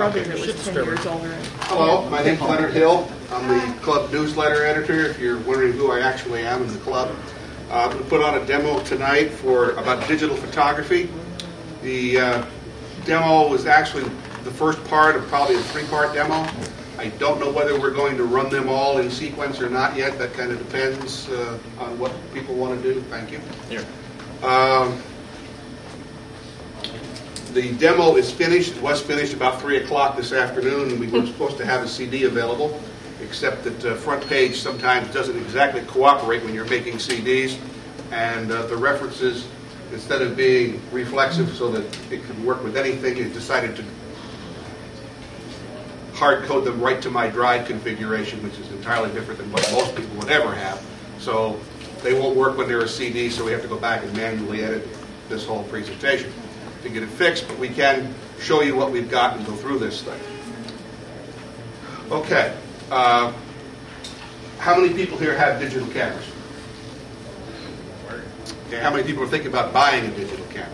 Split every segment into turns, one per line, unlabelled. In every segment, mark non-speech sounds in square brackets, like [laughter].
brother
Okay,
that was 10 years older.
Hello, my name's Leonard Hill. I'm the club newsletter editor, if you're wondering who I actually am in the club. Uh, I'm going to put on a demo tonight for about digital photography. The uh, demo was actually the first part of probably a three-part demo. I don't know whether we're going to run them all in sequence or not yet. That kind of depends uh, on what people want to do. Thank you.
Here.
Um, The demo is finished, it was finished about 3 o'clock this afternoon, and we were supposed to have a CD available, except that uh, FrontPage sometimes doesn't exactly cooperate when you're making CDs, and uh, the references, instead of being reflexive so that it could work with anything, it decided to hard code them right to my drive configuration, which is entirely different than what most people would ever have. So they won't work when they're a CD, so we have to go back and manually edit this whole presentation to get it fixed, but we can show you what we've got and go through this thing. Okay. uh, How many people here have digital cameras? Okay, how many people are thinking about buying a digital camera?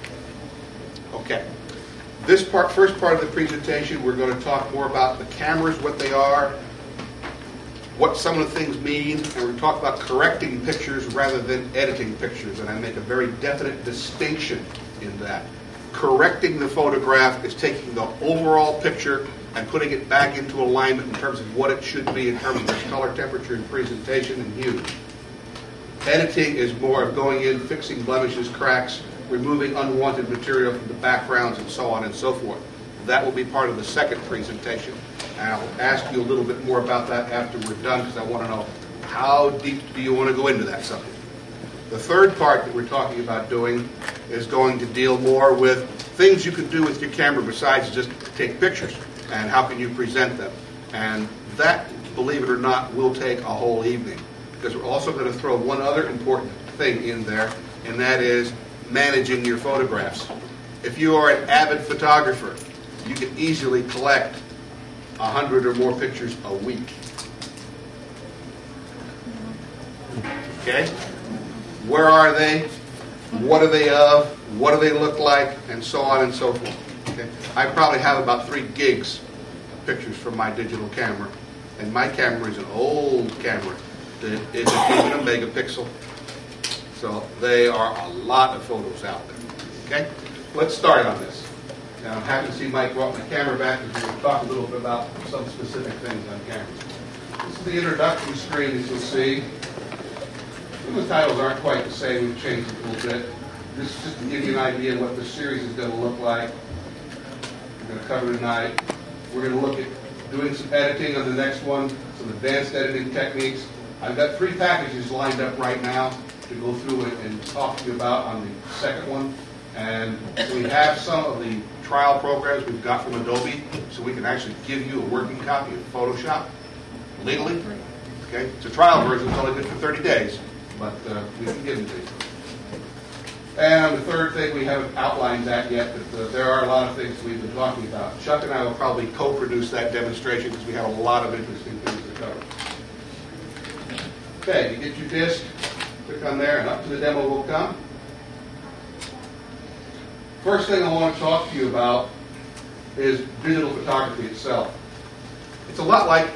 Okay. This part, first part of the presentation, we're going to talk more about the cameras, what they are, what some of the things mean, and we're going to talk about correcting pictures rather than editing pictures, and I make a very definite distinction in that. Correcting the photograph is taking the overall picture and putting it back into alignment in terms of what it should be in terms of its color, temperature, and presentation and hue. Editing is more of going in, fixing blemishes, cracks, removing unwanted material from the backgrounds, and so on and so forth. That will be part of the second presentation. And I'll ask you a little bit more about that after we're done, because I want to know how deep do you want to go into that subject. The third part that we're talking about doing is going to deal more with things you can do with your camera besides just take pictures, and how can you present them. And that, believe it or not, will take a whole evening, because we're also going to throw one other important thing in there, and that is managing your photographs. If you are an avid photographer, you can easily collect a hundred or more pictures a week. Okay? Where are they? What are they of? What do they look like? And so on and so forth. Okay? I probably have about three gigs of pictures from my digital camera. And my camera is an old camera. It isn't even a megapixel. So they are a lot of photos out there. Okay? Let's start on this. Now, I'm happy to see Mike brought my camera back going to talk a little bit about some specific things on cameras. This is the introduction screen, as you'll see. Of the titles aren't quite the same, we've changed a little bit. This is just to give you an idea of what the series is going to look like. We're going to cover tonight. We're going to look at doing some editing on the next one, some advanced editing techniques. I've got three packages lined up right now to go through and, and talk to you about on the second one. And we have some of the trial programs we've got from Adobe, so we can actually give you a working copy of Photoshop legally. Okay, it's a trial version, it's only good for 30 days, but uh, we can give it to you. And the third thing, we haven't outlined that yet, but uh, there are a lot of things we've been talking about. Chuck and I will probably co-produce that demonstration because we have a lot of interesting things to cover. Okay, you get your disc, click on there, and up to the demo will come. First thing I want to talk to you about is digital photography itself. It's a lot like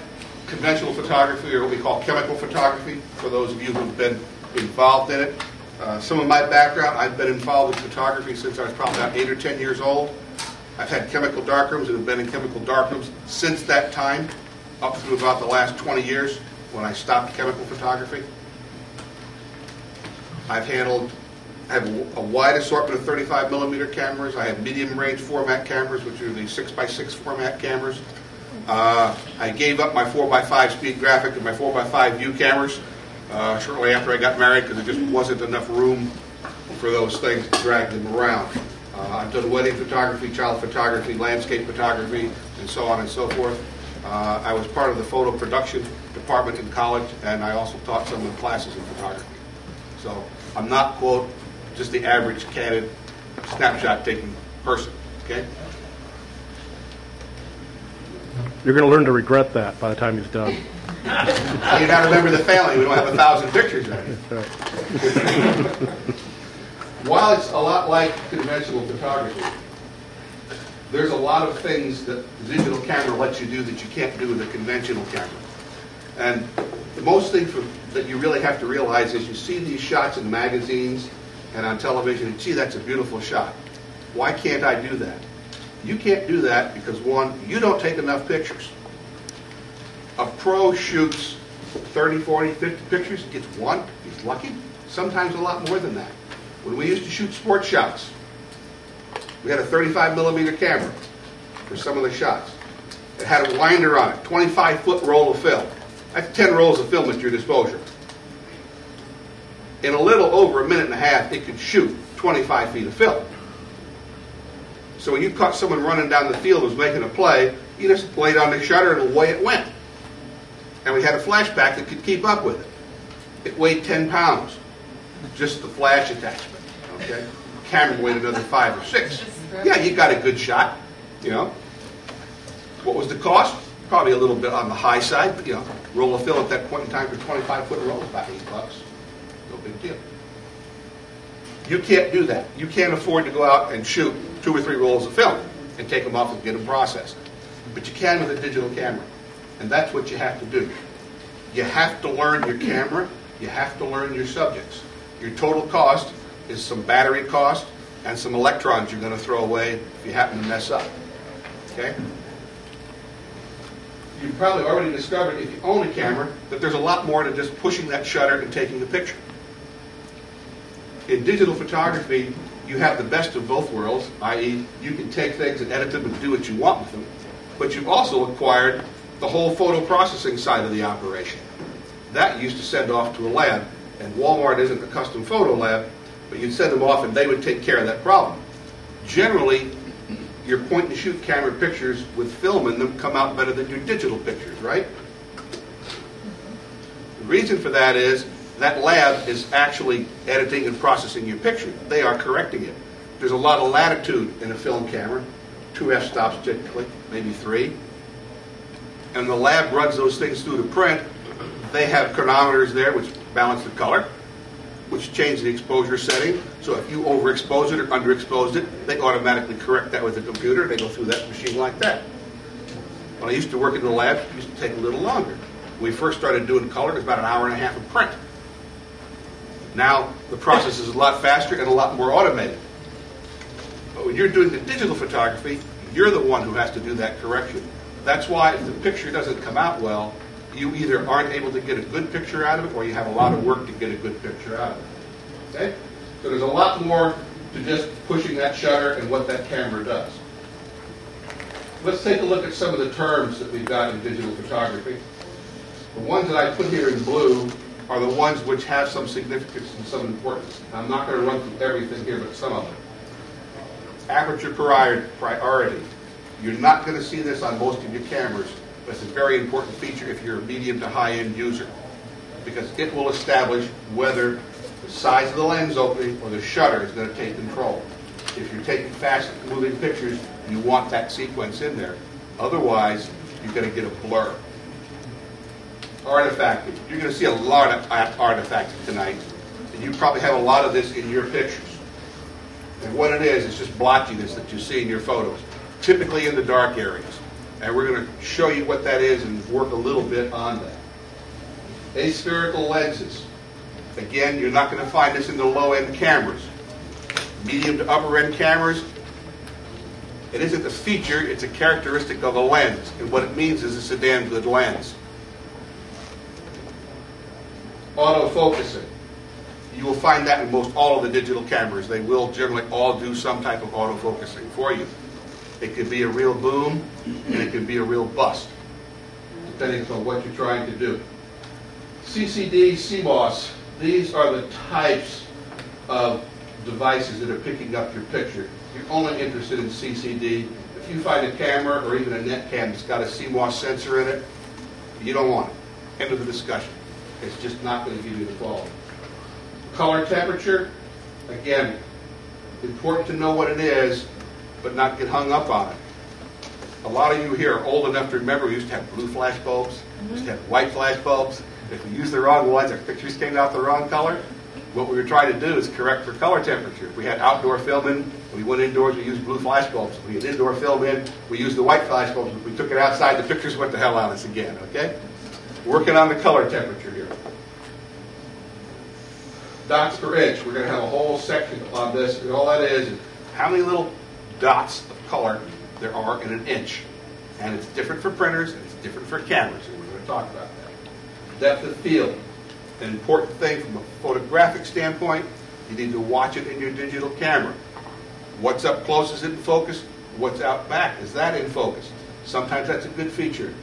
conventional photography or what we call chemical photography, for those of you who've been involved in it. Uh, some of my background, I've been involved in photography since I was probably about eight or ten years old. I've had chemical darkrooms and have been in chemical darkrooms since that time, up through about the last 20 years when I stopped chemical photography. I've handled, I have a wide assortment of 35 millimeter cameras. I have medium range format cameras, which are the 6x6 format cameras. Uh, I gave up my 4x5 speed graphic and my 4x5 view cameras uh, shortly after I got married because there just wasn't enough room for those things to drag them around. Uh, I've done wedding photography, child photography, landscape photography, and so on and so forth. Uh, I was part of the photo production department in college, and I also taught some of the classes in photography. So I'm not, quote, just the average candid snapshot taking person, okay?
You're going to learn to regret that by the time he's done.
You got to remember the family. We don't have a thousand pictures of it. While it's a lot like conventional photography, there's a lot of things that the digital camera lets you do that you can't do with a conventional camera. And the most thing for, that you really have to realize is you see these shots in magazines and on television, and gee, that's a beautiful shot. Why can't I do that? You can't do that because one, you don't take enough pictures. A pro shoots 30, 40, 50 pictures, gets one, he's lucky, sometimes a lot more than that. When we used to shoot sports shots, we had a 35 millimeter camera for some of the shots. It had a winder on it, 25 foot roll of film. That's 10 rolls of film at your disposal. In a little over a minute and a half, it could shoot 25 feet of film. So when you caught someone running down the field who was making a play, you just laid on the shutter and away it went. And we had a flashback that could keep up with it. It weighed 10 pounds, just the flash attachment. Okay, camera weighed another five or six. Yeah, you got a good shot. You know. What was the cost? Probably a little bit on the high side, but you know, roll of film at that point in time for 25 foot roll about eight bucks. No big deal. You can't do that. You can't afford to go out and shoot two or three rolls of film and take them off and get them processed. But you can with a digital camera. And that's what you have to do. You have to learn your camera. You have to learn your subjects. Your total cost is some battery cost and some electrons you're going to throw away if you happen to mess up. Okay? You've probably already discovered, if you own a camera, that there's a lot more to just pushing that shutter and taking the picture. In digital photography, you have the best of both worlds, i.e., you can take things and edit them and do what you want with them, but you've also acquired the whole photo processing side of the operation. That used to send off to a lab, and Walmart isn't a custom photo lab, but you'd send them off and they would take care of that problem. Generally, your point and shoot camera pictures with film in them come out better than your digital pictures, right? The reason for that is that lab is actually editing and processing your picture. They are correcting it. There's a lot of latitude in a film camera, two f-stops typically, maybe three. And the lab runs those things through to print. They have chronometers there which balance the color, which change the exposure setting. So if you overexpose it or underexpose it, they automatically correct that with the computer. They go through that machine like that. When I used to work in the lab, it used to take a little longer. When we first started doing color, it was about an hour and a half of print. Now the process is a lot faster and a lot more automated. But when you're doing the digital photography, you're the one who has to do that correction. That's why if the picture doesn't come out well, you either aren't able to get a good picture out of it or you have a lot of work to get a good picture out of it. Okay? So there's a lot more to just pushing that shutter and what that camera does. Let's take a look at some of the terms that we've got in digital photography. The ones that I put here in blue are the ones which have some significance and some importance. I'm not going to run through everything here, but some of them. Aperture priority. You're not going to see this on most of your cameras, but it's a very important feature if you're a medium to high-end user because it will establish whether the size of the lens opening or the shutter is going to take control. If you're taking fast-moving pictures, you want that sequence in there. Otherwise, you're going to get a blur. Artifacting. You're going to see a lot of artifacting tonight, and you probably have a lot of this in your pictures. And what it is, it's just blotchiness that you see in your photos, typically in the dark areas. And we're going to show you what that is and work a little bit on that. Aspherical lenses. Again, you're not going to find this in the low-end cameras. Medium to upper-end cameras, it isn't a feature, it's a characteristic of a lens. And what it means is it's a damn good lens. Autofocusing. You will find that in most all of the digital cameras. They will generally all do some type of autofocusing for you. It could be a real boom, and it could be a real bust, depending on what you're trying to do. CCD, CMOS, these are the types of devices that are picking up your picture. You're only interested in CCD. If you find a camera or even a net cam that's got a CMOS sensor in it, you don't want it. End of the discussion. It's just not going to give you the quality. Color temperature, again, important to know what it is, but not get hung up on it. A lot of you here are old enough to remember we used to have blue flash bulbs, we used to have white flash bulbs. If we used the wrong ones, our pictures came out the wrong color. What we were trying to do is correct for color temperature. If we had outdoor filming When we went indoors, we used blue flash bulbs. If we had indoor film in, we used the white flash bulbs. If we took it outside, the pictures went to hell on us again, okay? Working on the color temperature here. Dots per inch, we're gonna have a whole section on this, and all that is, is how many little dots of color there are in an inch. And it's different for printers, and it's different for cameras, and we're gonna talk about that. Depth of field, an important thing from a photographic standpoint, you need to watch it in your digital camera. What's up close is in focus, what's out back, is that in focus? Sometimes that's a good feature,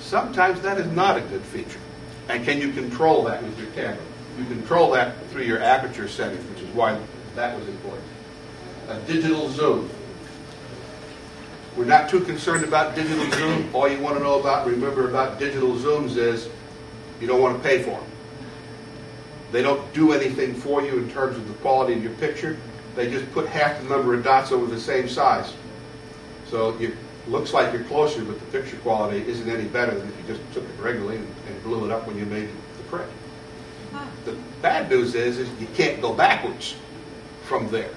sometimes that is not a good feature. And can you control that with your camera? You control that through your aperture settings, which is why that was important. A digital zoom. We're not too concerned about digital zoom. All you want to know about, remember about digital zooms is you don't want to pay for them. They don't do anything for you in terms of the quality of your picture. They just put half the number of dots over the same size. So it looks like you're closer, but the picture quality isn't any better than if you just took it regularly and, and blew it up when you made the print. The bad news is, is you can't go backwards from there.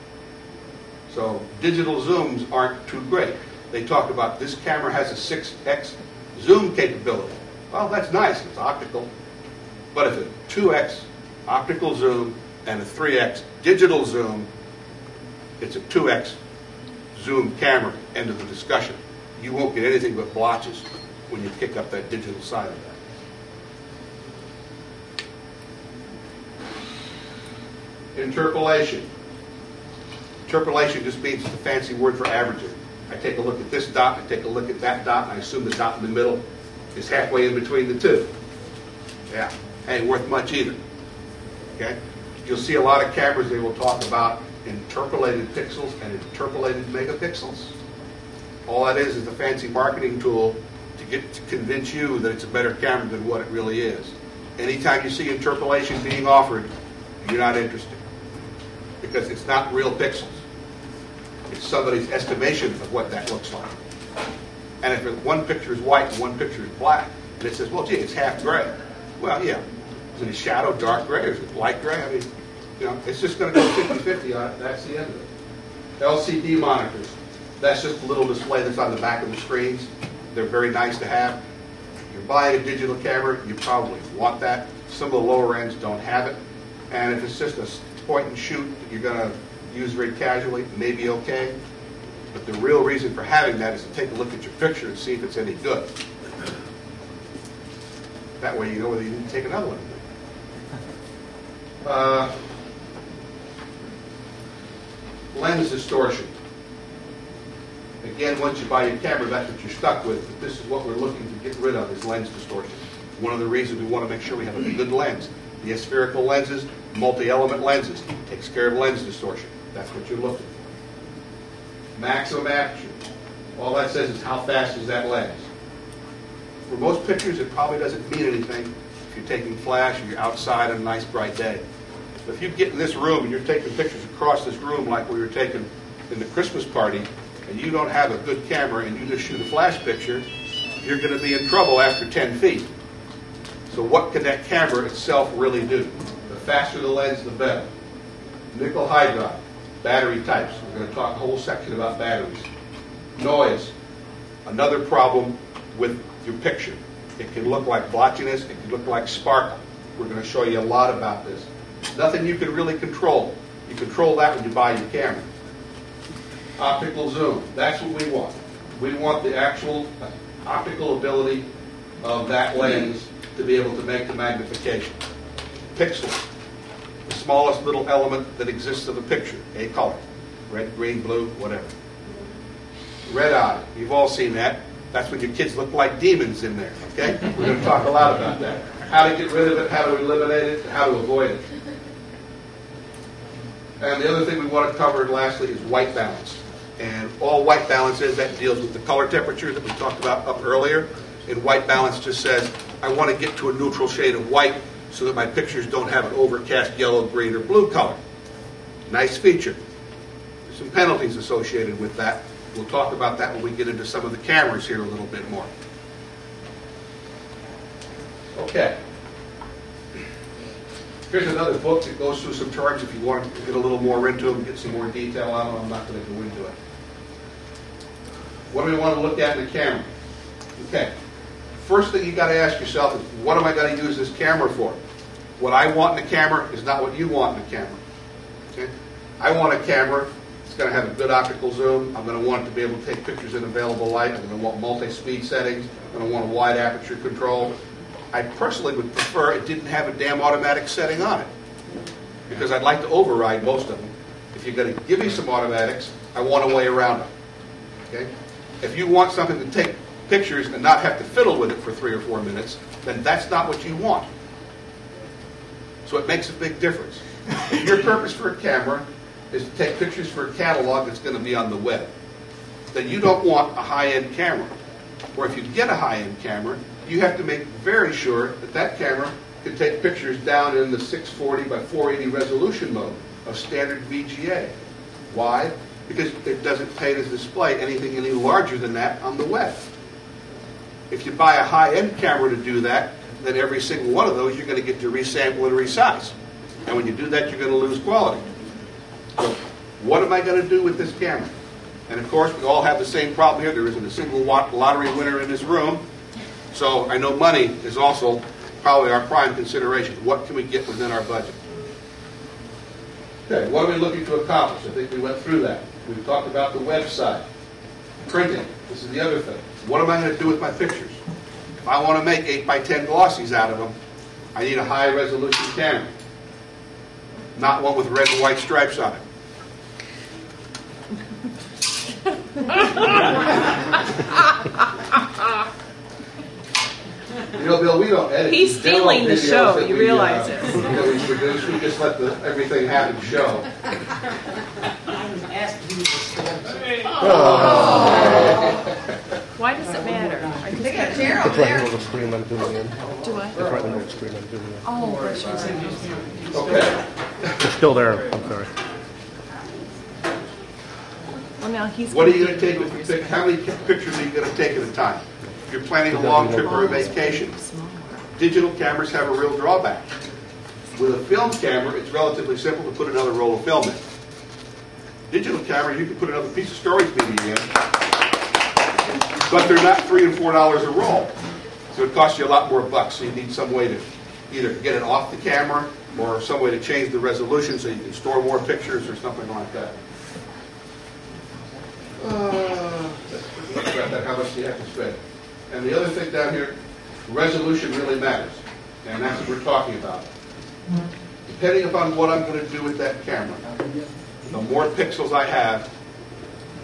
So digital zooms aren't too great. They talk about this camera has a 6x zoom capability. Well, that's nice, it's optical. But if it's 2x optical zoom and a 3x digital zoom, it's a 2x zoom camera, end of the discussion. You won't get anything but blotches when you pick up that digital side of that. Interpolation. Interpolation just means a fancy word for averaging. I take a look at this dot, I take a look at that dot, and I assume the dot in the middle is halfway in between the two. Yeah, ain't worth much either. Okay? You'll see a lot of cameras, they will talk about interpolated pixels and interpolated megapixels. All that is is a fancy marketing tool to get to convince you that it's a better camera than what it really is. Anytime you see interpolation being offered, you're not interested because it's not real pixels. It's somebody's estimation of what that looks like. And if one picture is white and one picture is black, and it says, well, gee, it's half gray. Well, yeah. Is it a shadow, dark gray, or is it light gray? I mean, you know, it's just going to go 50-50 on it. That's the end of it. LCD monitors. That's just a little display that's on the back of the screens. They're very nice to have. You're buying a digital camera, you probably want that. Some of the lower ends don't have it. And if it's just a and shoot that you're going to use very casually, maybe okay. But the real reason for having that is to take a look at your picture and see if it's any good. That way you know whether you need to take another one. Uh, Lens distortion. Again, once you buy your camera, that's what you're stuck with, but this is what we're looking to get rid of, is lens distortion. One of the reasons we want to make sure we have a good lens. The aspherical lenses, multi-element lenses, takes care of lens distortion. That's what you're looking for. Maximum aperture. All that says is how fast is that lens. For most pictures, it probably doesn't mean anything if you're taking flash or you're outside on a nice bright day. But if you get in this room and you're taking pictures across this room like we were taking in the Christmas party, and you don't have a good camera and you just shoot a flash picture, you're going to be in trouble after 10 feet. So what can that camera itself really do? The faster the lens, the better. Nickel hydride, battery types. We're going to talk a whole section about batteries. Noise, another problem with your picture. It can look like blotchiness, it can look like sparkle. We're going to show you a lot about this. Nothing you can really control. You control that when you buy your camera. Optical zoom, that's what we want. We want the actual uh, optical ability of that lens to be able to make the magnification. Pixels, smallest little element that exists of a picture, a color, red, green, blue, whatever. Red eye, you've all seen that. That's when your kids look like demons in there, okay? We're going to talk a lot about that. How to get rid of it, how to eliminate it, how to avoid it. And the other thing we want to cover lastly is white balance. And all white balance is, that deals with the color temperature that we talked about up earlier. And white balance just says, I want to get to a neutral shade of white so that my pictures don't have an overcast yellow, green, or blue color. Nice feature. There's some penalties associated with that. We'll talk about that when we get into some of the cameras here a little bit more. Okay. Here's another book that goes through some charts if you want to get a little more into them, get some more detail on them. I'm not going to go into it. What do we want to look at in the camera? Okay. First thing you got to ask yourself is, what am I going to use this camera for? What I want in the camera is not what you want in the camera. Okay? I want a camera that's going to have a good optical zoom. I'm going to want it to be able to take pictures in available light. I'm going to want multi-speed settings. I'm going to want a wide aperture control. I personally would prefer it didn't have a damn automatic setting on it because I'd like to override most of them. If you're going to give me some automatics, I want a way around them. Okay? If you want something to take pictures and not have to fiddle with it for three or four minutes, then that's not what you want. So it makes a big difference. If [laughs] your purpose for a camera is to take pictures for a catalog that's going to be on the web, then you don't want a high-end camera. Or if you get a high-end camera, you have to make very sure that that camera can take pictures down in the 640 by 480 resolution mode of standard VGA. Why? Because it doesn't pay to display anything any larger than that on the web. If you buy a high-end camera to do that, then every single one of those you're going to get to resample and resize. And when you do that, you're going to lose quality. So what am I going to do with this camera? And of course, we all have the same problem here. There isn't a single lot- lottery winner in this room. So I know money is also probably our prime consideration. What can we get within our budget? Okay, what are we looking to accomplish? I think we went through that. We've talked about the website, printing. This is the other thing. What am I going to do with my pictures? If I want to make 8 by 10 glossies out of them, I need a high resolution camera, not one with red and white stripes on it. You know, Bill, we don't edit.
He's stealing the show, you
we,
realize
uh,
it.
That we produce, we just let the, everything happen show. [laughs]
I was asking you to stand. [laughs]
Why does it matter? I just
They got
got-
Gerald
It's right in the
there.
middle of the screen I'm doing in.
Do I?
It's right in the middle of the screen I'm doing in.
Oh, gracious.
Okay.
It's still there, I'm sorry.
Well, now he's.
What are you gonna take with your pic, how many pictures are you gonna take at a time? If you're planning a long trip or a vacation, digital cameras have a real drawback. With a film camera, it's relatively simple to put another roll of film in. Digital camera, you can put another piece of storage media in, but they're not three and four dollars a roll. So it costs you a lot more bucks, so you need some way to either get it off the camera or some way to change the resolution so you can store more pictures or something like that. Uh, that, how much do you have to spend? And the other thing down here, resolution really matters, and that's what we're talking about. Depending upon what I'm going to do with that camera, the more pixels I have,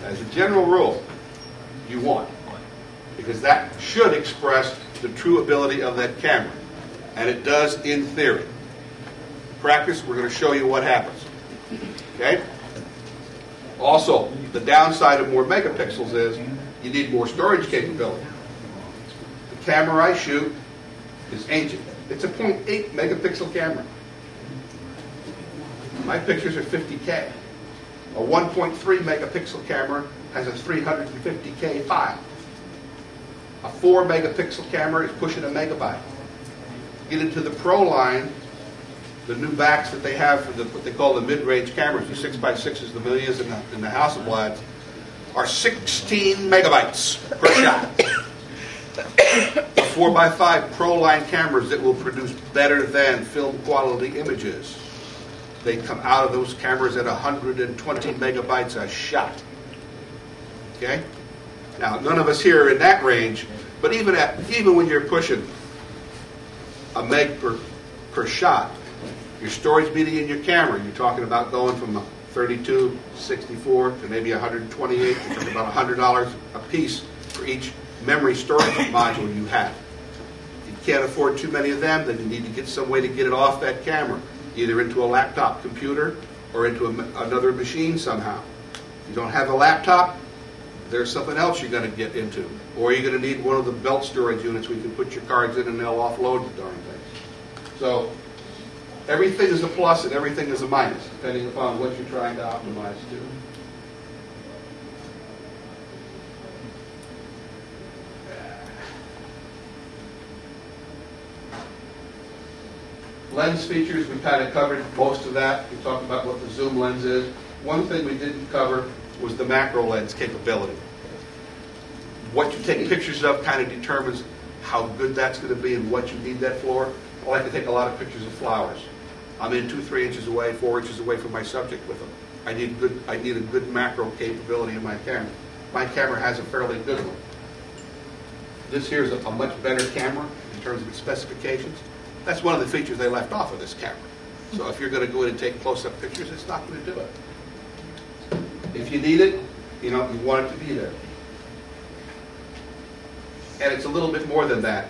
as a general rule, you want. Because that should express the true ability of that camera. And it does in theory. Practice, we're going to show you what happens. Okay? Also, the downside of more megapixels is you need more storage capability. The camera I shoot is ancient. It's a 0.8 megapixel camera. My pictures are 50K. A 1.3 megapixel camera has a 350K file. A 4 megapixel camera is pushing a megabyte. Get into the Pro line, the new backs that they have for the, what they call the mid-range cameras, the 6x6s, the Mamiyas, and in the, and the Hasselblads, are 16 megabytes per [coughs] shot. The 4x5 Pro line cameras that will produce better than film quality images. They come out of those cameras at 120 megabytes a shot. Okay? Now, none of us here are in that range, but even at even when you're pushing a meg per, per shot, your storage media in your camera, you're talking about going from a 32, 64 to maybe 128, you're about $100 a piece for each memory storage module you have. If you can't afford too many of them, then you need to get some way to get it off that camera, either into a laptop computer or into a, another machine somehow. If you don't have a laptop, there's something else you're going to get into. Or you're going to need one of the belt storage units where you can put your cards in and they'll offload the darn thing. So everything is a plus and everything is a minus, depending upon what you're trying to optimize to. Lens features, we kind of covered most of that. We talked about what the zoom lens is. One thing we didn't cover was the macro lens capability. What you take pictures of kind of determines how good that's going to be and what you need that for. I like to take a lot of pictures of flowers. I'm in two, three inches away, four inches away from my subject with them. I need good, I need a good macro capability in my camera. My camera has a fairly good one. This here is a, a much better camera in terms of its specifications. That's one of the features they left off of this camera. So if you're going to go in and take close-up pictures, it's not going to do it. If you need it, you know, you want it to be there. And it's a little bit more than that.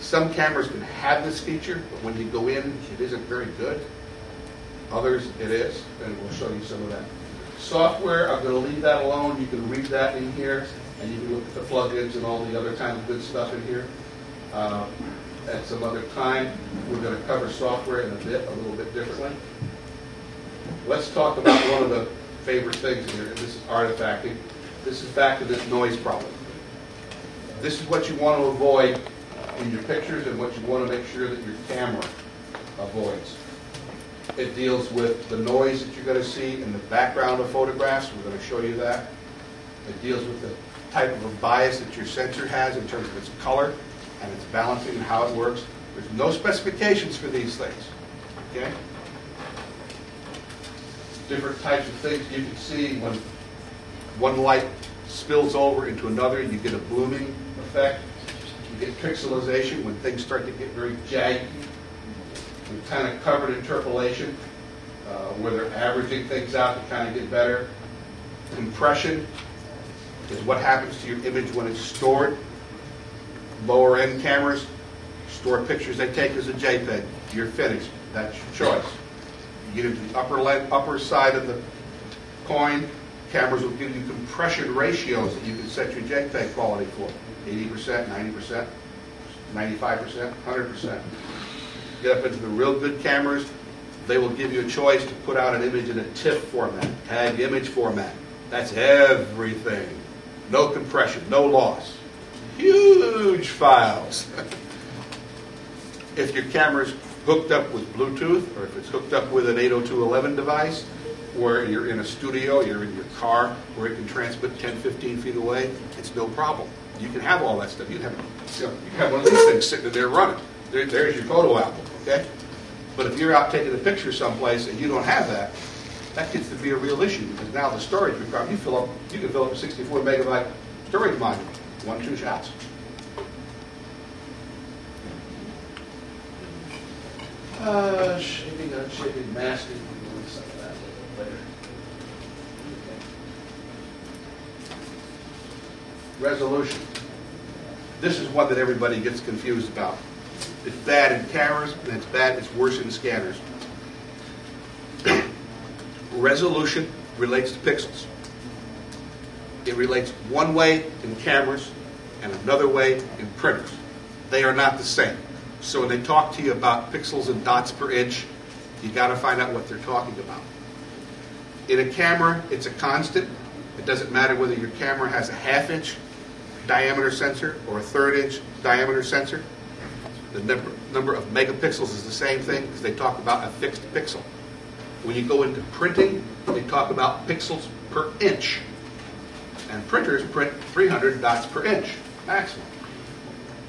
Some cameras can have this feature, but when you go in, it isn't very good. Others, it is, and we'll show you some of that. Software, I'm going to leave that alone. You can read that in here, and you can look at the plugins and all the other kind of good stuff in here. Uh, At some other time, we're going to cover software in a bit, a little bit differently. Let's talk about one of the favorite things here, and this is artifacting. This is back to this noise problem. This is what you want to avoid in your pictures and what you want to make sure that your camera avoids. It deals with the noise that you're going to see in the background of photographs. We're going to show you that. It deals with the type of a bias that your sensor has in terms of its color and its balancing and how it works. There's no specifications for these things, okay? Different types of things you can see when one light spills over into another, you get a blooming effect. You get pixelization when things start to get very jaggy. We've kind of covered interpolation, uh, where they're averaging things out to kind of get better. Compression is what happens to your image when it's stored. Lower end cameras store pictures they take as a JPEG. You're finished. That's your choice. You get into the upper upper side of the coin, cameras will give you compression ratios that you can set your JPEG quality for. 80%, 90%, 95%, 100%. Get up into the real good cameras, they will give you a choice to put out an image in a TIFF format, tag image format. That's everything. No compression, no loss. Huge files. [laughs] if your camera's hooked up with Bluetooth, or if it's hooked up with an 802.11 device, or you're in a studio, you're in your car, where it can transmit 10, 15 feet away, it's no problem. You can have all that stuff. You can have, you know, you can have one of these things sitting there running. There, there's your photo album, okay? But if you're out taking a picture someplace and you don't have that, that gets to be a real issue because now the storage requirement, you fill up, you can fill up a 64 megabyte storage module, one, two shots. Uh, shaping, unshaping, masking, some of that later. Resolution. This is one that everybody gets confused about. It's bad in cameras, and it's bad, it's worse in scanners. [clears throat] Resolution relates to pixels. It relates one way in cameras and another way in printers. They are not the same. So when they talk to you about pixels and dots per inch, you got to find out what they're talking about. In a camera, it's a constant. It doesn't matter whether your camera has a half inch diameter sensor or a third inch diameter sensor. The number, number of megapixels is the same thing because they talk about a fixed pixel. When you go into printing, they talk about pixels per inch. And printers print 300 dots per inch maximum.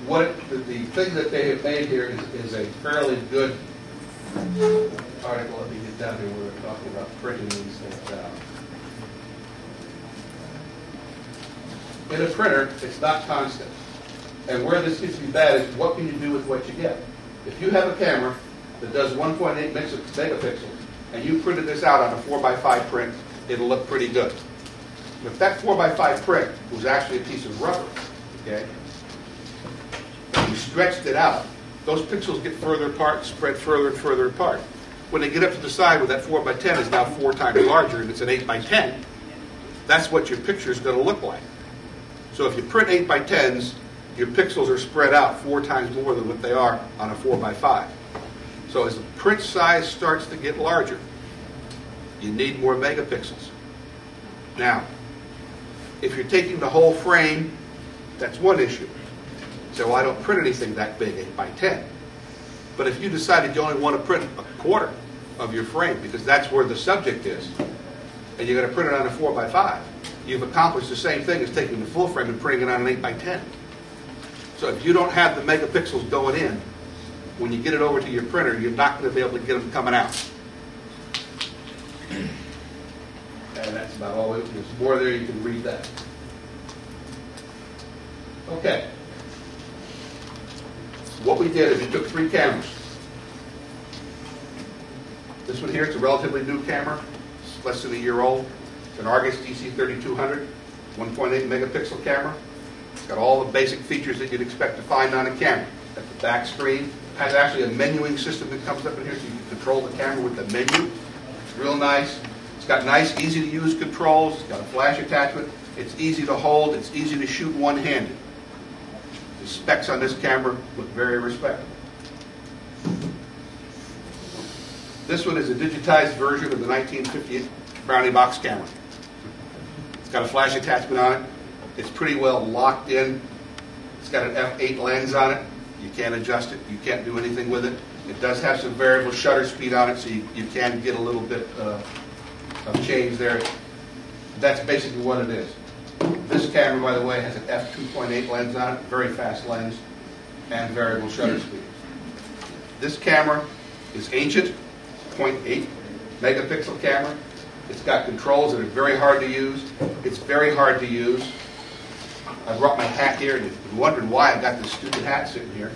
What the, the thing that they have made here is, is a fairly good article. Let me get down here they're talking about printing these things out. In a printer, it's not constant. And where this gets be bad is what can you do with what you get? If you have a camera that does 1.8 mex- megapixels and you printed this out on a 4x5 print, it'll look pretty good. If that 4x5 print was actually a piece of rubber, okay, you stretched it out, those pixels get further apart, spread further and further apart. When they get up to the side where that 4x10 is now four times larger and it's an 8x10, that's what your picture is going to look like. So if you print 8 by 10s, your pixels are spread out four times more than what they are on a 4 by 5. So as the print size starts to get larger, you need more megapixels. Now, if you're taking the whole frame, that's one issue. So well, I don't print anything that big, 8 by 10. But if you decided you only want to print a quarter of your frame, because that's where the subject is, and you're going to print it on a four by five, you've accomplished the same thing as taking the full frame and printing it on an eight by 10. So if you don't have the megapixels going in, when you get it over to your printer, you're not going to be able to get them coming out. And that's about all, there's more there, you can read that. Okay. What we did is we took three cameras. This one here is a relatively new camera, it's less than a year old. It's an Argus DC3200, 1.8 megapixel camera. It's got all the basic features that you'd expect to find on a camera. At the back screen, has actually a menuing system that comes up in here, so you can control the camera with the menu. It's real nice. It's got nice, easy-to-use controls. It's got a flash attachment. It's easy to hold. It's easy to shoot one-handed. The specs on this camera look very respectable. This one is a digitized version of the 1958 Brownie box camera. It's got a flash attachment on it. It's pretty well locked in. It's got an f8 lens on it. You can't adjust it. You can't do anything with it. It does have some variable shutter speed on it, so you, you can get a little bit uh, of change there. That's basically what it is. This camera, by the way, has an f2.8 lens on it, very fast lens, and variable shutter hmm. speed. This camera is ancient, 0.8 megapixel camera. It's got controls that are very hard to use. It's very hard to use. I brought my hat here, and you've been wondering why I got this stupid hat sitting here,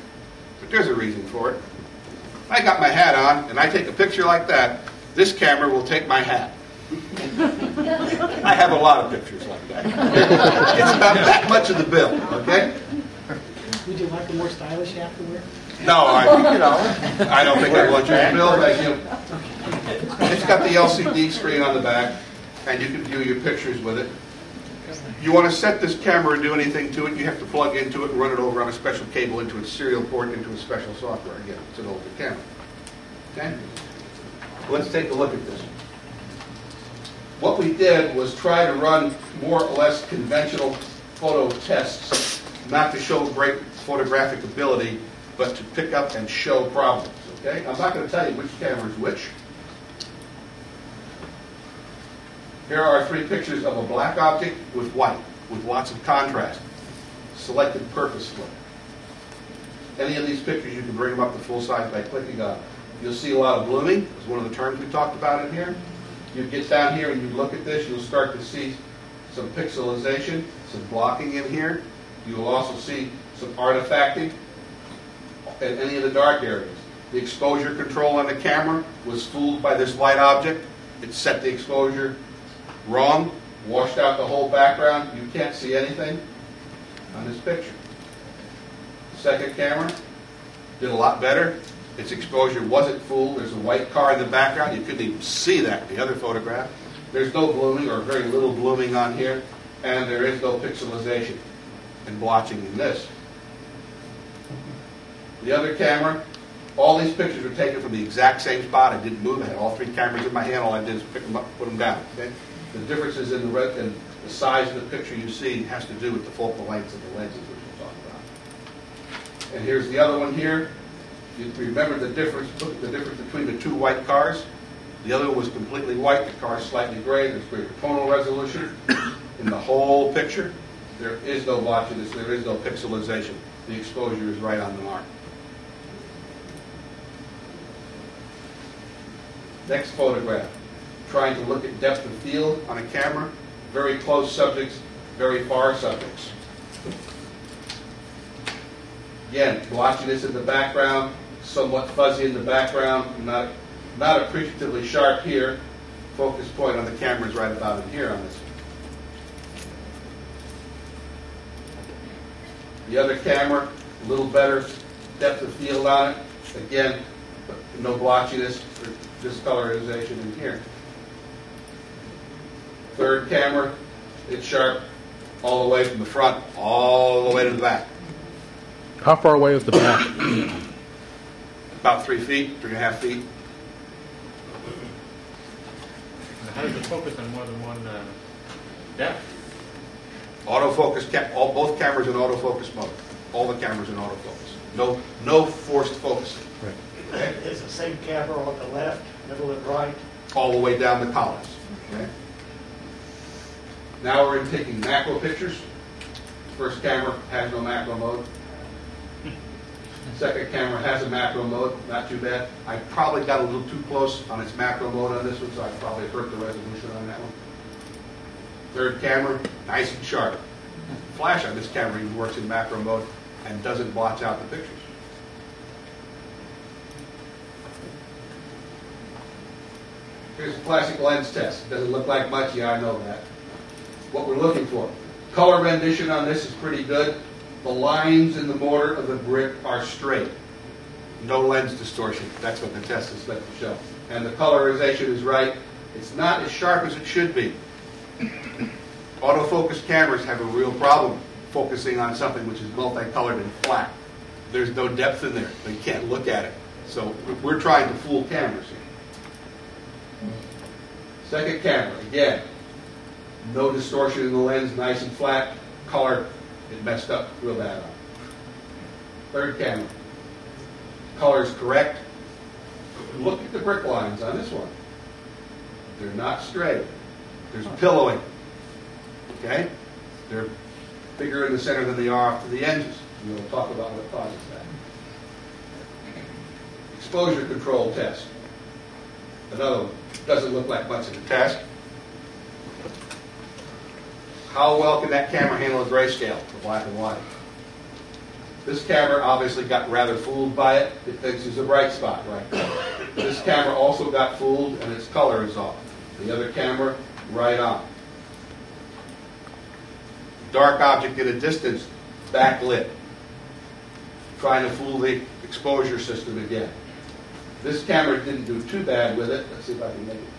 but there's a reason for it. If I got my hat on, and I take a picture like that, this camera will take my hat. [laughs] I have a lot of pictures It's about that much of the bill, okay?
Would you like a more stylish hat to wear?
No, I, I don't think I want you to bill, thank you. It's got the LCD screen on the back, and you can view your pictures with it. You want to set this camera and do anything to it, you have to plug into it and run it over on a special cable into its serial port into a special software. Again, it's an older camera. Okay? Let's take a look at this. What we did was try to run more or less conventional photo tests, not to show great photographic ability, but to pick up and show problems, okay? I'm not going to tell you which camera is which. Here are three pictures of a black object with white, with lots of contrast, selected purposefully. Any of these pictures, you can bring them up to full size by clicking on. You'll see a lot of blooming, is one of the terms we talked about in here. You get down here and you look at this, you'll start to see some pixelization, some blocking in here. You will also see some artifacting in any of the dark areas. The exposure control on the camera was fooled by this light object. It set the exposure wrong, washed out the whole background. You can't see anything on this picture. Second camera did a lot better. Its exposure wasn't full. There's a white car in the background. You couldn't even see that in the other photograph. There's no blooming or very little blooming on here, and there is no pixelization and blotching in this. The other camera, all these pictures were taken from the exact same spot. I didn't move. I had all three cameras in my hand. All I did is pick them up, put them down. Okay? The differences in the red, and the size of the picture you see has to do with the focal lengths of the lenses, which we'll talk about. And here's the other one here. You remember the difference, the difference between the two white cars? The other was completely white, the car slightly gray, there's greater tonal resolution. In the whole picture, there is no blotchiness, there is no pixelization. The exposure is right on the mark. Next photograph, trying to look at depth of field on a camera, very close subjects, very far subjects. Again, blotchiness in the background, somewhat fuzzy in the background, not, not appreciatively sharp here. Focus point on the camera is right about in here on this. The other camera, a little better depth of field on it. Again, no blotchiness or discolorization in here. Third camera, it's sharp all the way from the front, all the way to the back.
How far away is the back? [clears throat]
About three feet, three and a half feet.
How does it focus on more than one uh, depth?
Autofocus, ca- all, both cameras in autofocus mode. All the cameras in autofocus. No, no forced focusing.
Right.
Is the same camera on the left, middle and right?
all the way down the columns. Okay? Now we're in taking macro pictures. First camera has no macro mode. Second camera has a macro mode, not too bad. I probably got a little too close on its macro mode on this one, so I probably hurt the resolution on that one. Third camera, nice and sharp. Flash on this camera even works in macro mode and doesn't blotch out the pictures. Here's a classic lens test. Doesn't look like much, yeah, I know that. What we're looking for. Color rendition on this is pretty good. The lines in the border of the brick are straight. No lens distortion. That's what the test is meant to show. And the colorization is right. It's not as sharp as it should be. Autofocus cameras have a real problem focusing on something which is multicolored and flat. There's no depth in there. They can't look at it. So we're trying to fool cameras here. Second camera, again, no distortion in the lens, nice and flat. Color, it messed up real bad on. Third camera, color is correct. Look at the brick lines on this one. They're not straight. There's pillowing. Okay? They're bigger in the center than they are off to the edges. And we'll talk about what causes that. Exposure control test. Another one. Doesn't look like much of a test. How well can that camera handle a grayscale, the black and white? This camera obviously got rather fooled by it. It thinks there's a bright spot right. This camera also got fooled and its color is off. The other camera, right on. Dark object at a distance, backlit. Trying to fool the exposure system again. This camera didn't do too bad with it. Let's see if I can make it.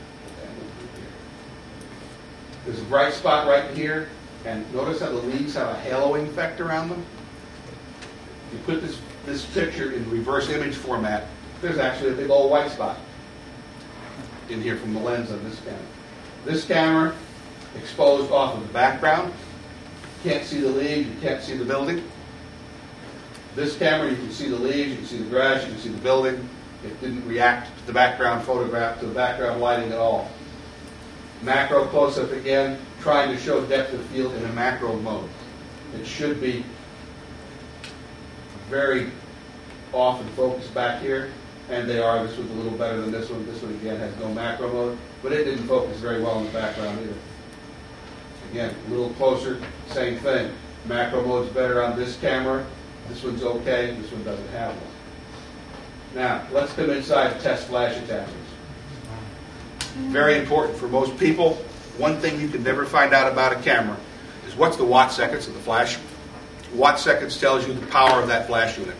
There's a bright spot right here, and notice how the leaves have a haloing effect around them? You put this, this picture in reverse image format, there's actually a big old white spot in here from the lens of this camera. This camera, exposed off of the background, can't see the leaves, you can't see the building. This camera, you can see the leaves, you can see the grass, you can see the building. It didn't react to the background photograph, to the background lighting at all. Macro close-up again, trying to show depth of field in a macro mode. It should be very often focused back here, and they are. This was a little better than this one. This one, again, has no macro mode, but it didn't focus very well in the background either. Again, a little closer, same thing. Macro mode's better on this camera. This one's okay, this one doesn't have one. Now, let's come inside and test flash attachments. Very important for most people. One thing you can never find out about a camera is what's the watt seconds of the flash. Watt seconds tells you the power of that flash unit.